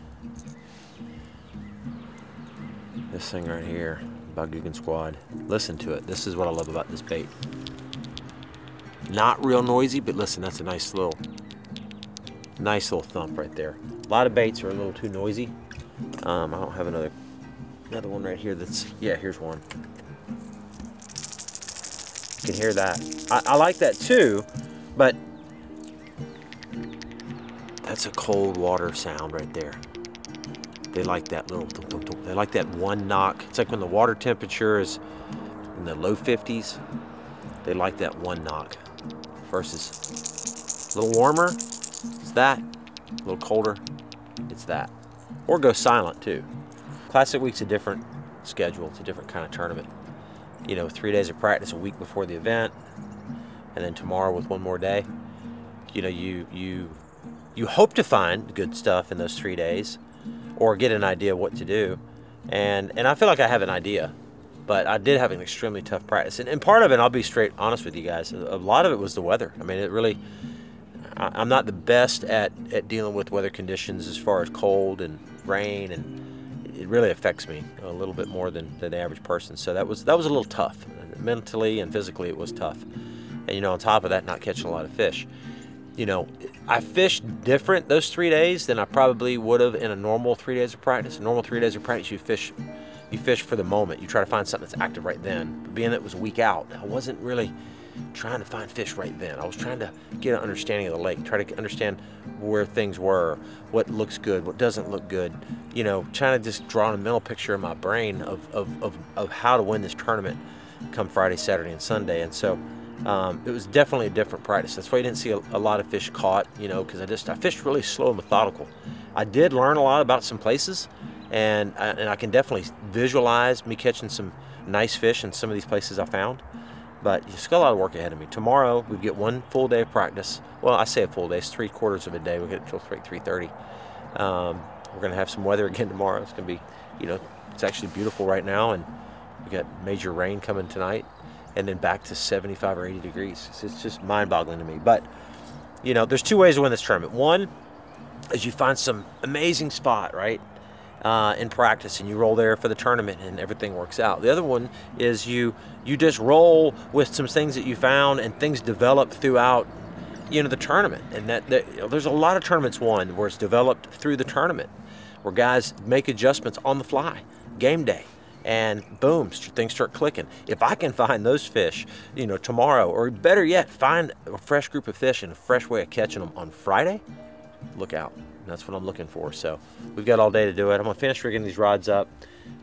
This thing right here, by Googan Squad. Listen to it. This is what I love about this bait. Not real noisy, but listen, that's a nice little, nice little thump right there. A lot of baits are a little too noisy. Um, I don't have another, another one right here. That's yeah. Here's one. You can hear that. I, I like that too, but that's a cold water sound right there. They like that little, they like that one knock. It's like when the water temperature is in the low 50s, they like that one knock versus a little warmer, it's that. A little colder, it's that. Or go silent too. Classic Week's a different schedule, it's a different kind of tournament. You know, three days of practice a week before the event, and then tomorrow with one more day. You know, you you you hope to find good stuff in those three days or get an idea what to do. And and I feel like I have an idea, but I did have an extremely tough practice. And, and part of it, I'll be straight honest with you guys, a lot of it was the weather. I mean, it really, I- I'm not the best at, at dealing with weather conditions as far as cold and rain, and it really affects me a little bit more than, than the average person. So that was that was a little tough, mentally and physically. It was tough, and you know, on top of that, not catching a lot of fish you know, I fished different those three days than I probably would have in a normal three days of practice. A normal three days of practice, you fish, you fish for the moment. You try to find something that's active right then. But being that it was a week out, I wasn't really trying to find fish right then. I was trying to get an understanding of the lake, try to understand where things were, what looks good, what doesn't look good. You know, trying to just draw a mental picture in my brain of, of, of, of how to win this tournament come Friday, Saturday, and Sunday. And so um, it was definitely a different practice. That's why you didn't see a, a lot of fish caught, you know, because I just I fished really slow and methodical. I did learn a lot about some places, and I, and I can definitely visualize me catching some nice fish in some of these places I found. But you still got a lot of work ahead of me. Tomorrow we get one full day of practice. Well, I say a full day; it's three quarters of a day. We get until three three thirty. Um, we're gonna have some weather again tomorrow. It's gonna be, you know, it's actually beautiful right now, and we got major rain coming tonight and then back to 75 or 80 degrees. It's, just mind-boggling to me. But you know, there's two ways to win this tournament. One is you find some amazing spot, right, uh, in practice, and you roll there for the tournament, and everything works out. The other one is you you just roll with some things that you found, and things develop throughout. You know the tournament, and that, that there's a lot of tournaments won where it's developed through the tournament, where guys make adjustments on the fly, game day and boom, things start clicking. If I can find those fish, you know, tomorrow, or better yet, find a fresh group of fish and a fresh way of catching them on Friday, look out. That's what I'm looking for. So we've got all day to do it. I'm gonna finish rigging these rods up,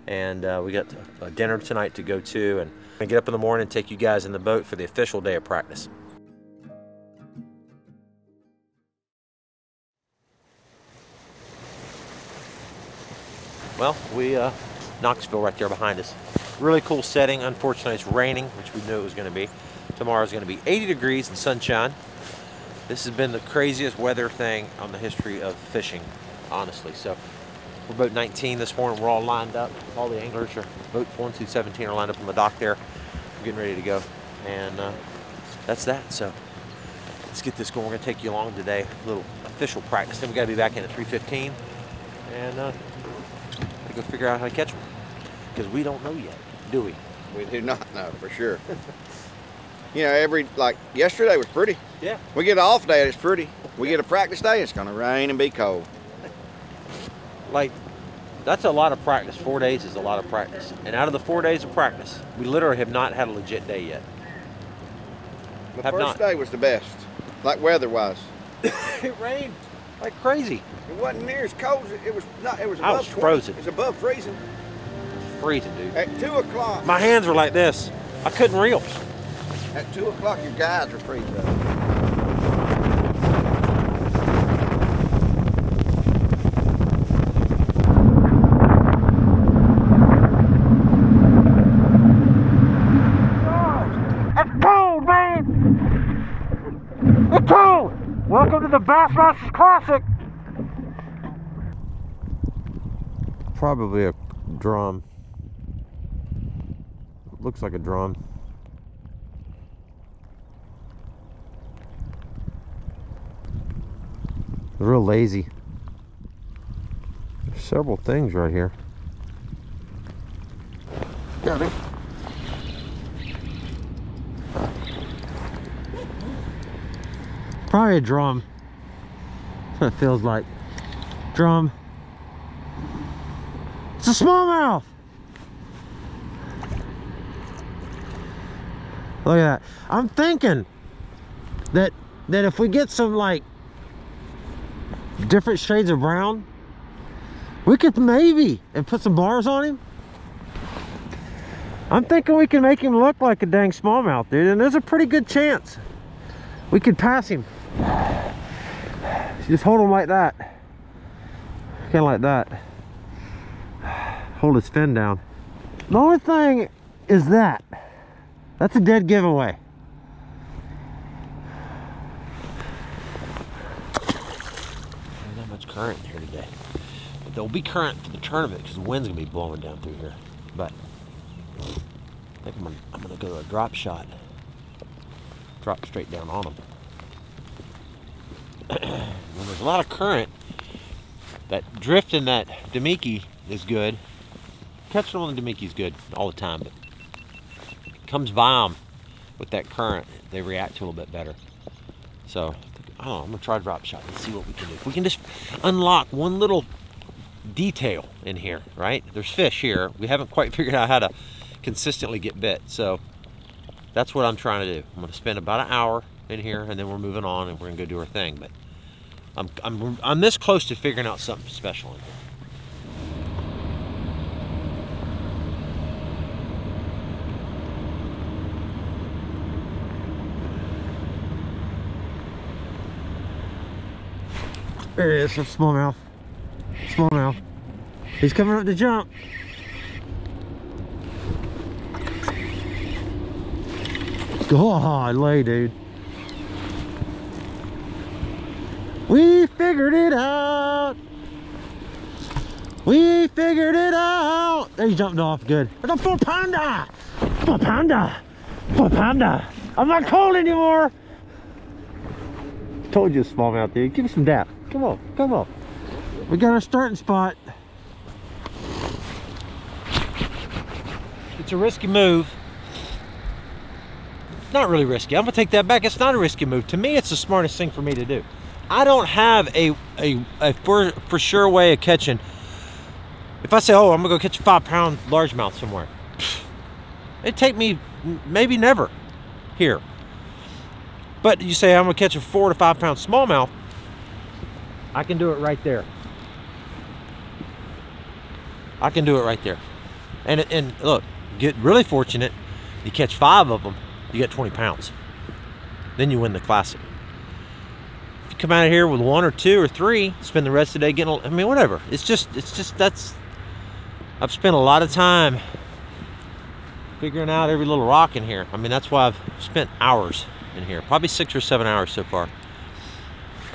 and uh, we got dinner tonight to go to, and I'm gonna get up in the morning and take you guys in the boat for the official day of practice. Well, we uh, Knoxville right there behind us. Really cool setting. Unfortunately, it's raining, which we knew it was going to be. Tomorrow's going to be 80 degrees and sunshine. This has been the craziest weather thing on the history of fishing, honestly. So we're boat 19 this morning. We're all lined up. All the anglers are boat 1 through 17 are lined up on the dock there. We're getting ready to go, and uh, that's that. So let's get this going. We're going to take you along today. A little official practice. Then we got to be back in at 3:15, and uh, go figure out how to catch them because we don't know yet, do we? We do not know for sure. you know, every like yesterday was pretty. Yeah. We get an off day, it's pretty. We get a practice day, it's gonna rain and be cold. Like, that's a lot of practice. Four days is a lot of practice. And out of the four days of practice, we literally have not had a legit day yet. The Have first not. day was the best, like weather-wise. it rained like crazy. It wasn't near as cold. as It was not. It was Above I was 20. frozen. It was above freezing. Freezing, dude. At two o'clock. My hands were like this. I couldn't reel. At two o'clock, your guys were freezing. up. It's cold, man! It's cold! Welcome to the Bassmasters Classic! Probably a drum. Looks like a drum. Real lazy. There's several things right here. Got it. Probably a drum. That's what it feels like. Drum. It's a smallmouth. Look at that. I'm thinking that that if we get some like different shades of brown, we could maybe and put some bars on him. I'm thinking we can make him look like a dang smallmouth, dude, and there's a pretty good chance we could pass him. Just hold him like that. Kind of like that. Hold his fin down. The only thing is that. That's a dead giveaway. Not much current here today. But there'll be current for the tournament because the wind's gonna be blowing down through here. But I think I'm gonna, I'm gonna go to a drop shot. Drop straight down on them. when there's a lot of current, that drift in that Damiki is good. Catching on the Damiki is good all the time, but comes by them with that current, they react to a little bit better. So, I'm gonna try drop shot and see what we can do. If we can just unlock one little detail in here, right? There's fish here. We haven't quite figured out how to consistently get bit. So that's what I'm trying to do. I'm gonna spend about an hour in here and then we're moving on and we're gonna go do our thing. But I'm, I'm, I'm this close to figuring out something special in here. There it is, smallmouth. Smallmouth. He's coming up to jump. God, lay, dude. We figured it out. We figured it out. There he jumped off. Good. It's a full panda. Full panda. Full panda. I'm not cold anymore. Told you, smallmouth, dude. Give me some dap. Come on, come on. We got our starting spot. It's a risky move. Not really risky. I'm gonna take that back. It's not a risky move. To me, it's the smartest thing for me to do. I don't have a a, a for, for sure way of catching If I say, oh, I'm gonna go catch a five pound largemouth somewhere, it'd take me maybe never here. But you say I'm gonna catch a four to five pound smallmouth, I can do it right there. I can do it right there. And and look, get really fortunate, you catch five of them, you get 20 pounds. Then you win the classic. If you come out of here with one or two or three, spend the rest of the day getting. I mean, whatever. It's just, it's just that's. I've spent a lot of time figuring out every little rock in here. I mean, that's why I've spent hours in here, probably six or seven hours so far.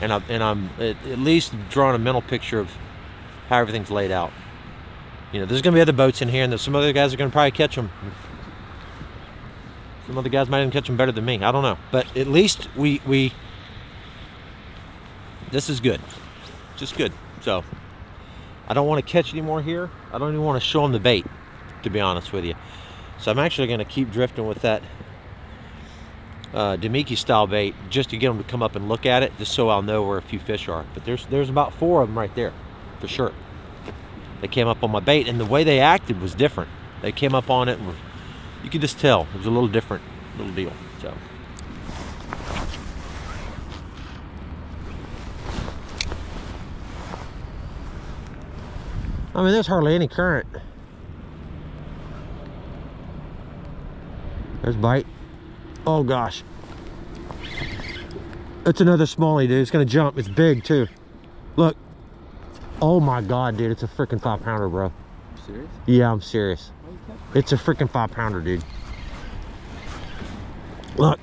And I'm, and I'm at, at least drawing a mental picture of how everything's laid out. You know, there's going to be other boats in here, and there's some other guys are going to probably catch them. Some other guys might even catch them better than me. I don't know, but at least we we. This is good, just good. So, I don't want to catch any more here. I don't even want to show them the bait, to be honest with you. So I'm actually going to keep drifting with that uh, style bait just to get them to come up and look at it, just so I'll know where a few fish are. But there's there's about four of them right there, for sure. They came up on my bait, and the way they acted was different. They came up on it, and you could just tell it was a little different, little deal. So. I mean, there's hardly any current. There's bite. Oh gosh. It's another smallie, dude. It's gonna jump. It's big too. Look. Oh my god, dude. It's a freaking five pounder, bro. Serious? Yeah, I'm serious. It's a freaking five pounder, dude. Look.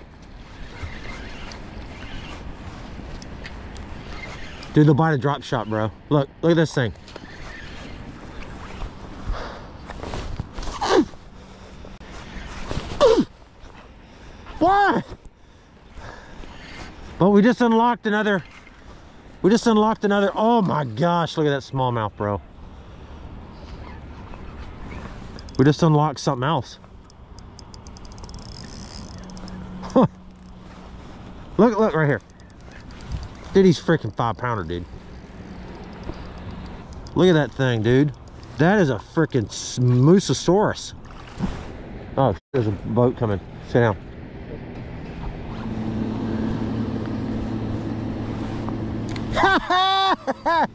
Dude, they'll bite a drop shot, bro. Look, look at this thing. What? But we just unlocked another. We just unlocked another. Oh my gosh, look at that smallmouth, bro. We just unlocked something else. Look, look right here. Dude, he's freaking five pounder, dude. Look at that thing, dude. That is a freaking Mosasaurus. Oh, there's a boat coming. Sit down.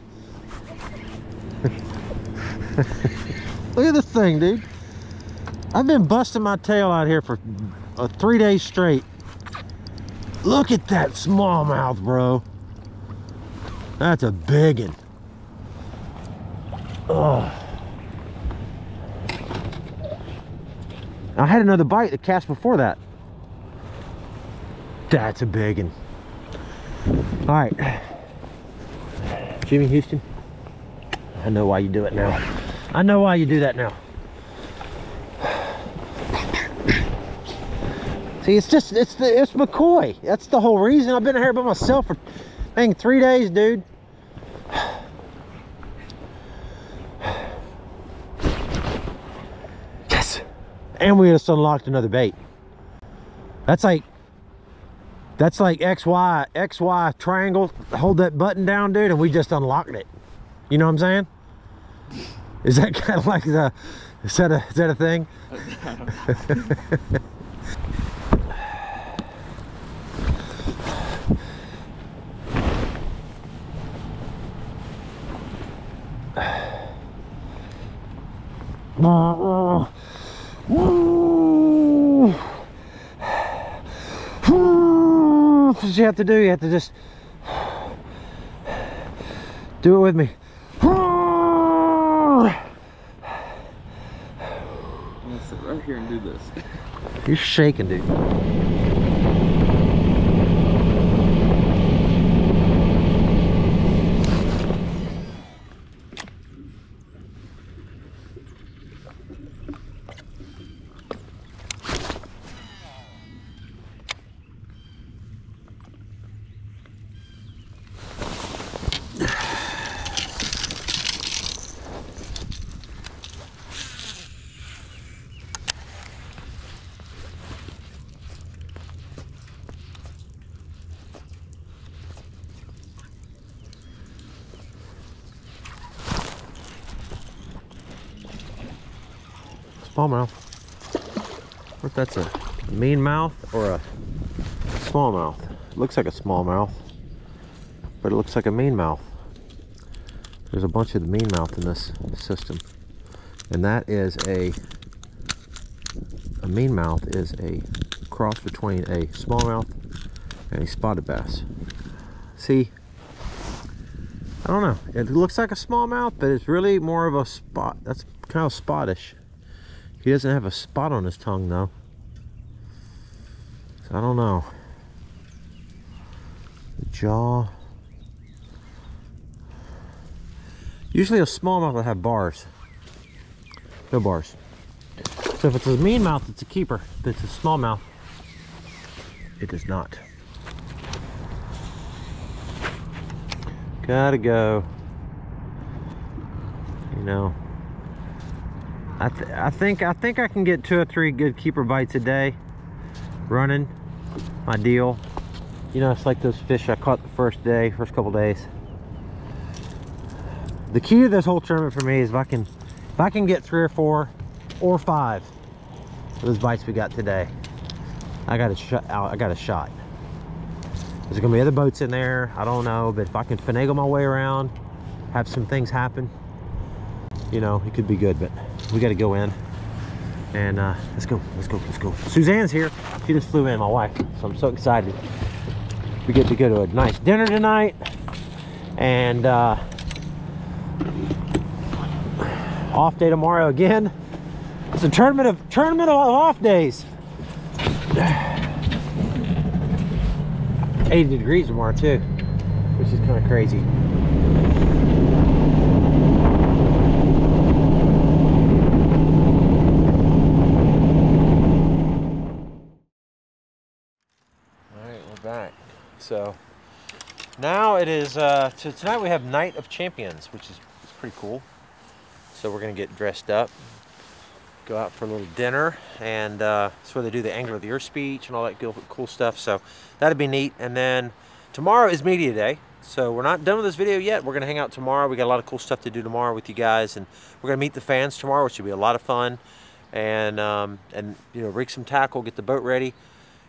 Look at this thing, dude. I've been busting my tail out here for uh, three days straight. Look at that smallmouth, bro. That's a big one. I had another bite that cast before that. That's a big one. All right. Jimmy Houston, I know why you do it now. I know why you do that now. See, it's just, it's the, it's Macoy. That's the whole reason. I've been here by myself for, dang, three days, dude. Yes. And we just unlocked another bait. That's like, that's like XY, XY triangle. Hold that button down, dude, and we just unlocked it. You know what I'm saying? Is that kind of like the, is that a, is that a thing? That's what you have to do. You have to just do it with me. I'm gonna sit right here and do this. You're shaking, dude. Smallmouth. What if that's a mean mouth or a smallmouth? Looks like a smallmouth, but it looks like a mean mouth. There's a bunch of the mean mouth in this system. And that is a a mean mouth is a cross between a smallmouth and a spotted bass. See, I don't know. It looks like a smallmouth, but it's really more of a spot. That's kind of spottish. He doesn't have a spot on his tongue though. So I don't know. The jaw. Usually a smallmouth will have bars. No bars. So if it's a mean mouth, it's a keeper. If it's a smallmouth, it does not. Gotta go. You know. I, th I think I think I can get two or three good keeper bites a day running my deal. You know it's like those fish I caught the first day first couple days. The key to this whole tournament for me is if I can if I can get three or four or five of those bites we got today I got a shot I got a shot. There's gonna be other boats in there I don't know but if I can finagle my way around have some things happen you know it could be good but we got to go in. And uh, let's go let's go let's go. Suzanne's here. She just flew in my wife. So i'm so excited. We get to go to a nice dinner tonight. And uh, off day tomorrow again. It's a tournament of tournament of off days. 80 degrees tomorrow too which is kind of crazy So now it is, uh, so tonight we have Night of Champions, which is, is pretty cool. So we're gonna get dressed up, go out for a little dinner, and uh, that's where they do the Angler of the Year speech and all that cool, cool stuff. So that'd be neat. And then tomorrow is media day. So we're not done with this video yet. We're gonna hang out tomorrow. We got a lot of cool stuff to do tomorrow with you guys, and we're gonna meet the fans tomorrow, which should be a lot of fun. And um, and you know, rig some tackle, get the boat ready,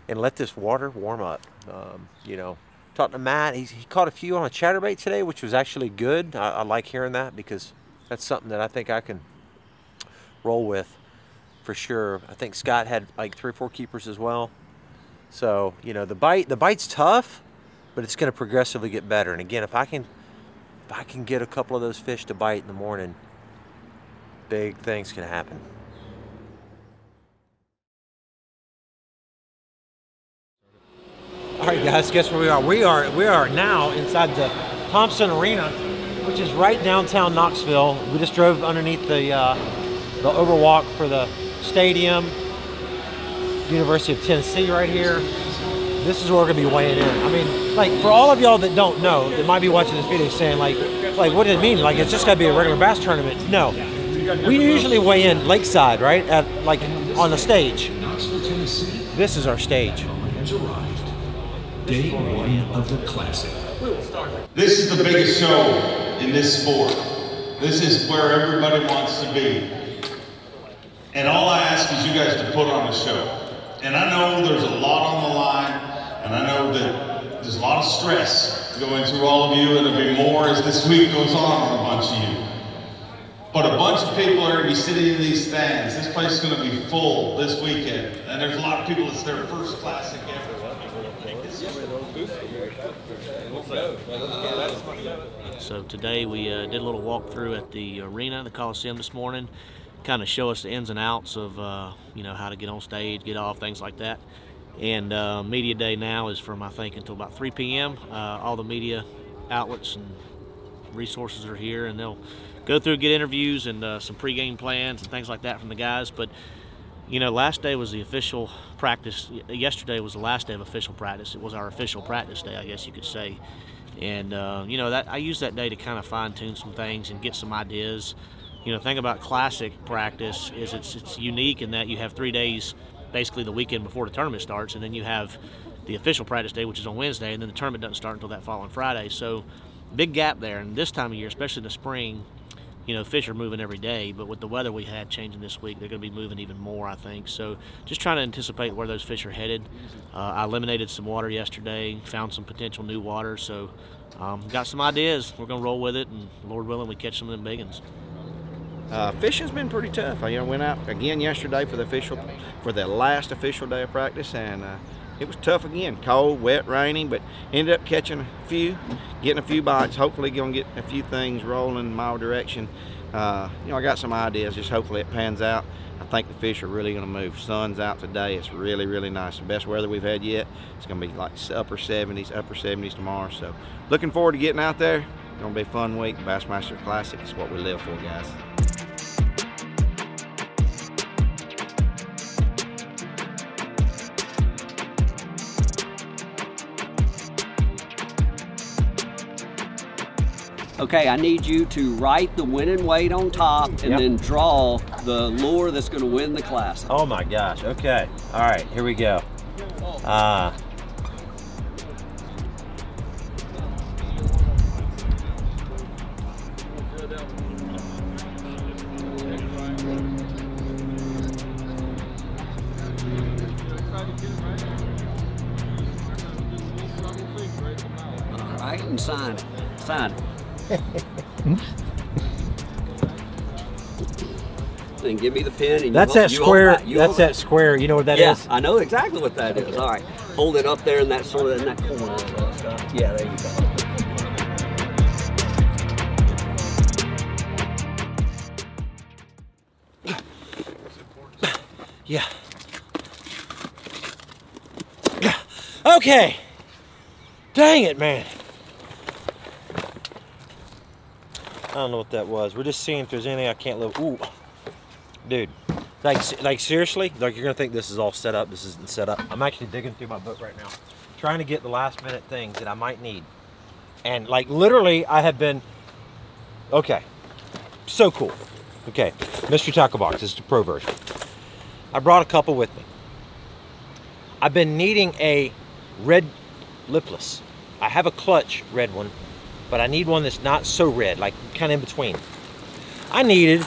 and let this water warm up. Um, you know, talking to Matt, he, he caught a few on a chatterbait today, which was actually good. I, I like hearing that because that's something that I think I can roll with for sure. I think Scott had like three or four keepers as well. So, you know, the bite, the bite's tough, but it's going to progressively get better. And again, if I can, if I can get a couple of those fish to bite in the morning, big things can happen. All right, guys, guess where we are? We are we are now inside the Thompson Arena, which is right downtown Knoxville. We just drove underneath the uh, the overwalk for the stadium. University of Tennessee right here. This is where we're gonna be weighing in. I mean, like for all of y'all that don't know, that might be watching this video saying like, like what does it mean? Like it's just gotta be a regular bass tournament? No. We usually weigh in lakeside, right? At like on the stage. Knoxville, Tennessee. This is our stage. Day one of the classic. This is the biggest show in this sport. This is where everybody wants to be. And all I ask is you guys to put on a show. And I know there's a lot on the line, and I know that there's a lot of stress going through all of you, and there'll be more as this week goes on on a bunch of you. But a bunch of people are going to be sitting in these stands. This place is going to be full this weekend. And there's a lot of people, it's their first classic ever. So today we uh, did a little walkthrough at the arena, the Coliseum this morning, kind of show us the ins and outs of uh, you know how to get on stage, get off, things like that. And uh, media day now is from I think until about 3 p.m. Uh, all the media outlets and resources are here, and they'll go through, get interviews and uh, some pregame plans and things like that from the guys. But you know, last day was the official practice. Yesterday was the last day of official practice. It was our official practice day, I guess you could say. And uh, you know that I used that day to kind of fine tune some things and get some ideas. You know, thing about classic practice is it's it's unique in that you have three days, basically the weekend before the tournament starts, and then you have the official practice day, which is on Wednesday, and then the tournament doesn't start until that following Friday. So big gap there. And this time of year, especially in the spring, you know, fish are moving every day, but with the weather we had changing this week, they're going to be moving even more, I think. So just trying to anticipate where those fish are headed. Uh, I eliminated some water yesterday, found some potential new water, so um, got some ideas. We're going to roll with it, and Lord willing, we catch some of them big ones. Uh, fishing's been pretty tough. I you know, went out again yesterday for the official, for the last official day of practice, and uh, it was tough again. Cold, wet, rainy, but ended up catching a few, getting a few bites. Hopefully, gonna get a few things rolling in my direction. Uh, you know, I got some ideas. Just hopefully it pans out. I think the fish are really gonna move. Sun's out today. It's really, really nice. The best weather we've had yet. It's gonna be like upper 70s, upper 70s tomorrow. So, looking forward to getting out there. It's Gonna be a fun week. Bassmaster Classic is what we live for, guys. Okay, I need you to write the winning weight on top and Yep. then draw the lure that's going to win the class. Oh my gosh. Okay. All right. Here we go. Uh, All right, and sign it. Sign it. Hmm? Then give me the pen. And that's you, that you hold square. that- you That's hold that square. You know what that yeah, is? I know exactly what that is. All right, hold it up there in that sort of in that corner. Yeah, there you go. Yeah. Okay. Dang it, man. I don't know what that was. We're just seeing if there's anything I can't live. Ooh, dude. Like, like seriously? Like you're gonna think this is all set up. This isn't set up. I'm actually digging through my book right now, trying to get the last minute things that I might need. And like literally, I have been. Okay. So cool. Okay, mystery tackle box. This is the pro version. I brought a couple with me. I've been needing a red lipless. I have a clutch red one, but I need one that's not so red, like kind of in between. I needed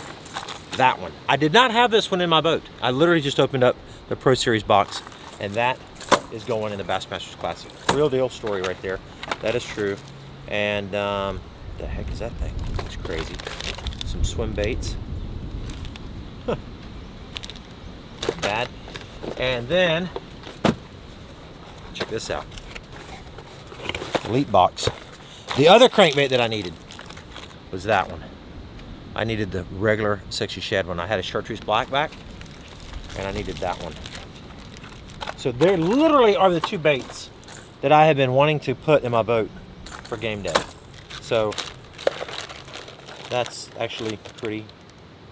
that one. I did not have this one in my boat. I literally just opened up the Pro Series box, and that is going in the Bassmasters Classic. Real deal story right there. That is true. And um, the heck is that thing? It's crazy. Some swim baits. Bad. And then check this out. Elite box. The other crankbait that I needed was that one. I needed the regular sexy shad one. I had a chartreuse blackback, and I needed that one. So there literally are the two baits that I have been wanting to put in my boat for game day. So that's actually a pretty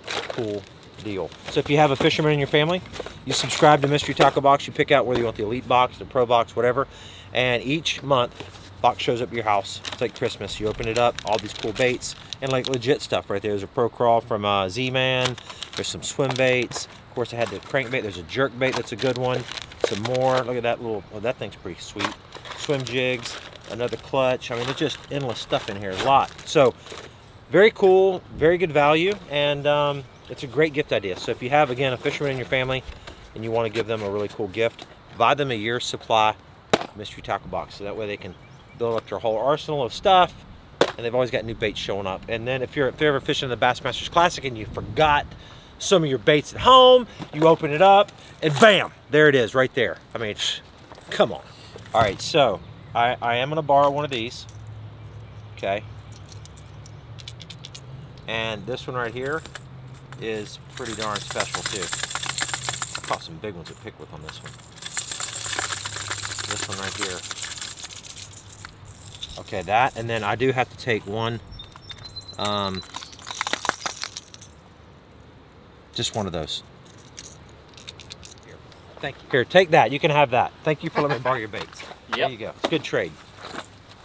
cool deal. So if you have a fisherman in your family, you subscribe to Mystery Tackle Box, you pick out whether you want the Elite Box, the Pro Box, whatever, and each month, box shows up at your house. It's like Christmas. You open it up, all these cool baits, and like legit stuff right there. There's a Pro Crawl from uh, Z-Man. There's some swim baits. Of course, I had the crankbait. There's a jerk bait that's a good one. Some more. Look at that little, oh, that thing's pretty sweet. Swim jigs, another clutch. I mean, there's just endless stuff in here, a lot. So, very cool, very good value, and um, it's a great gift idea. So if you have, again, a fisherman in your family and you want to give them a really cool gift, buy them a year's supply mystery tackle box. So that way they can build up their whole arsenal of stuff and they've always got new baits showing up. And then if you're, if you're ever fishing the Bassmasters Classic and you forgot some of your baits at home, you open it up and bam, there it is right there. I mean, come on. All right, so I, I am gonna borrow one of these, okay? And this one right here is pretty darn special too. Caught some big ones at Pickwick on this one. This one right here. Okay, that, and then I do have to take one, um, just one of those. Here, thank you. Here, take that. You can have that. Thank you for letting me borrow your baits. There you go. It's a good trade.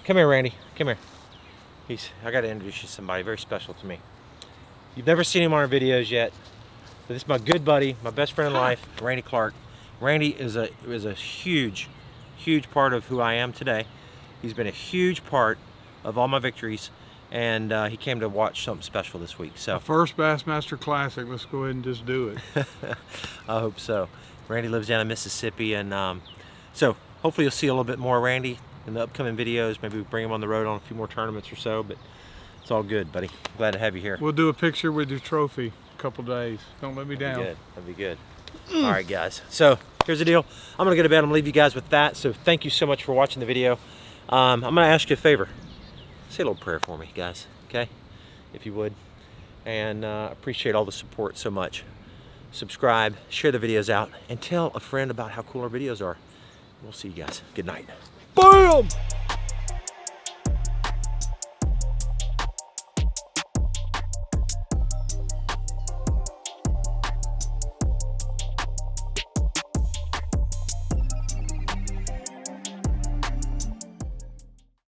Come here, Randy. Come here. He's. I got to introduce you to somebody very special to me. You've never seen him on our videos yet, but this is my good buddy, my best friend in life, Randy Clark. Randy is a is a huge, huge part of who I am today. He's been a huge part of all my victories, and uh, he came to watch something special this week. So First Bassmaster Classic. Let's go ahead and just do it. I hope so. Randy lives down in Mississippi, and um, so hopefully you'll see a little bit more Randy in the upcoming videos. Maybe we bring him on the road on a few more tournaments or so, but it's all good, buddy. Glad to have you here. We'll do a picture with your trophy a couple days. Don't let me That'd down. be good. That'd be good. All right, guys. So here's the deal. I'm gonna go to bed. I'm gonna leave you guys with that. So thank you so much for watching the video. Um, I'm gonna ask you a favor. Say a little prayer for me, guys. Okay, if you would. And uh, appreciate all the support so much. Subscribe, share the videos out, and tell a friend about how cool our videos are. We'll see you guys. Good night. Boom!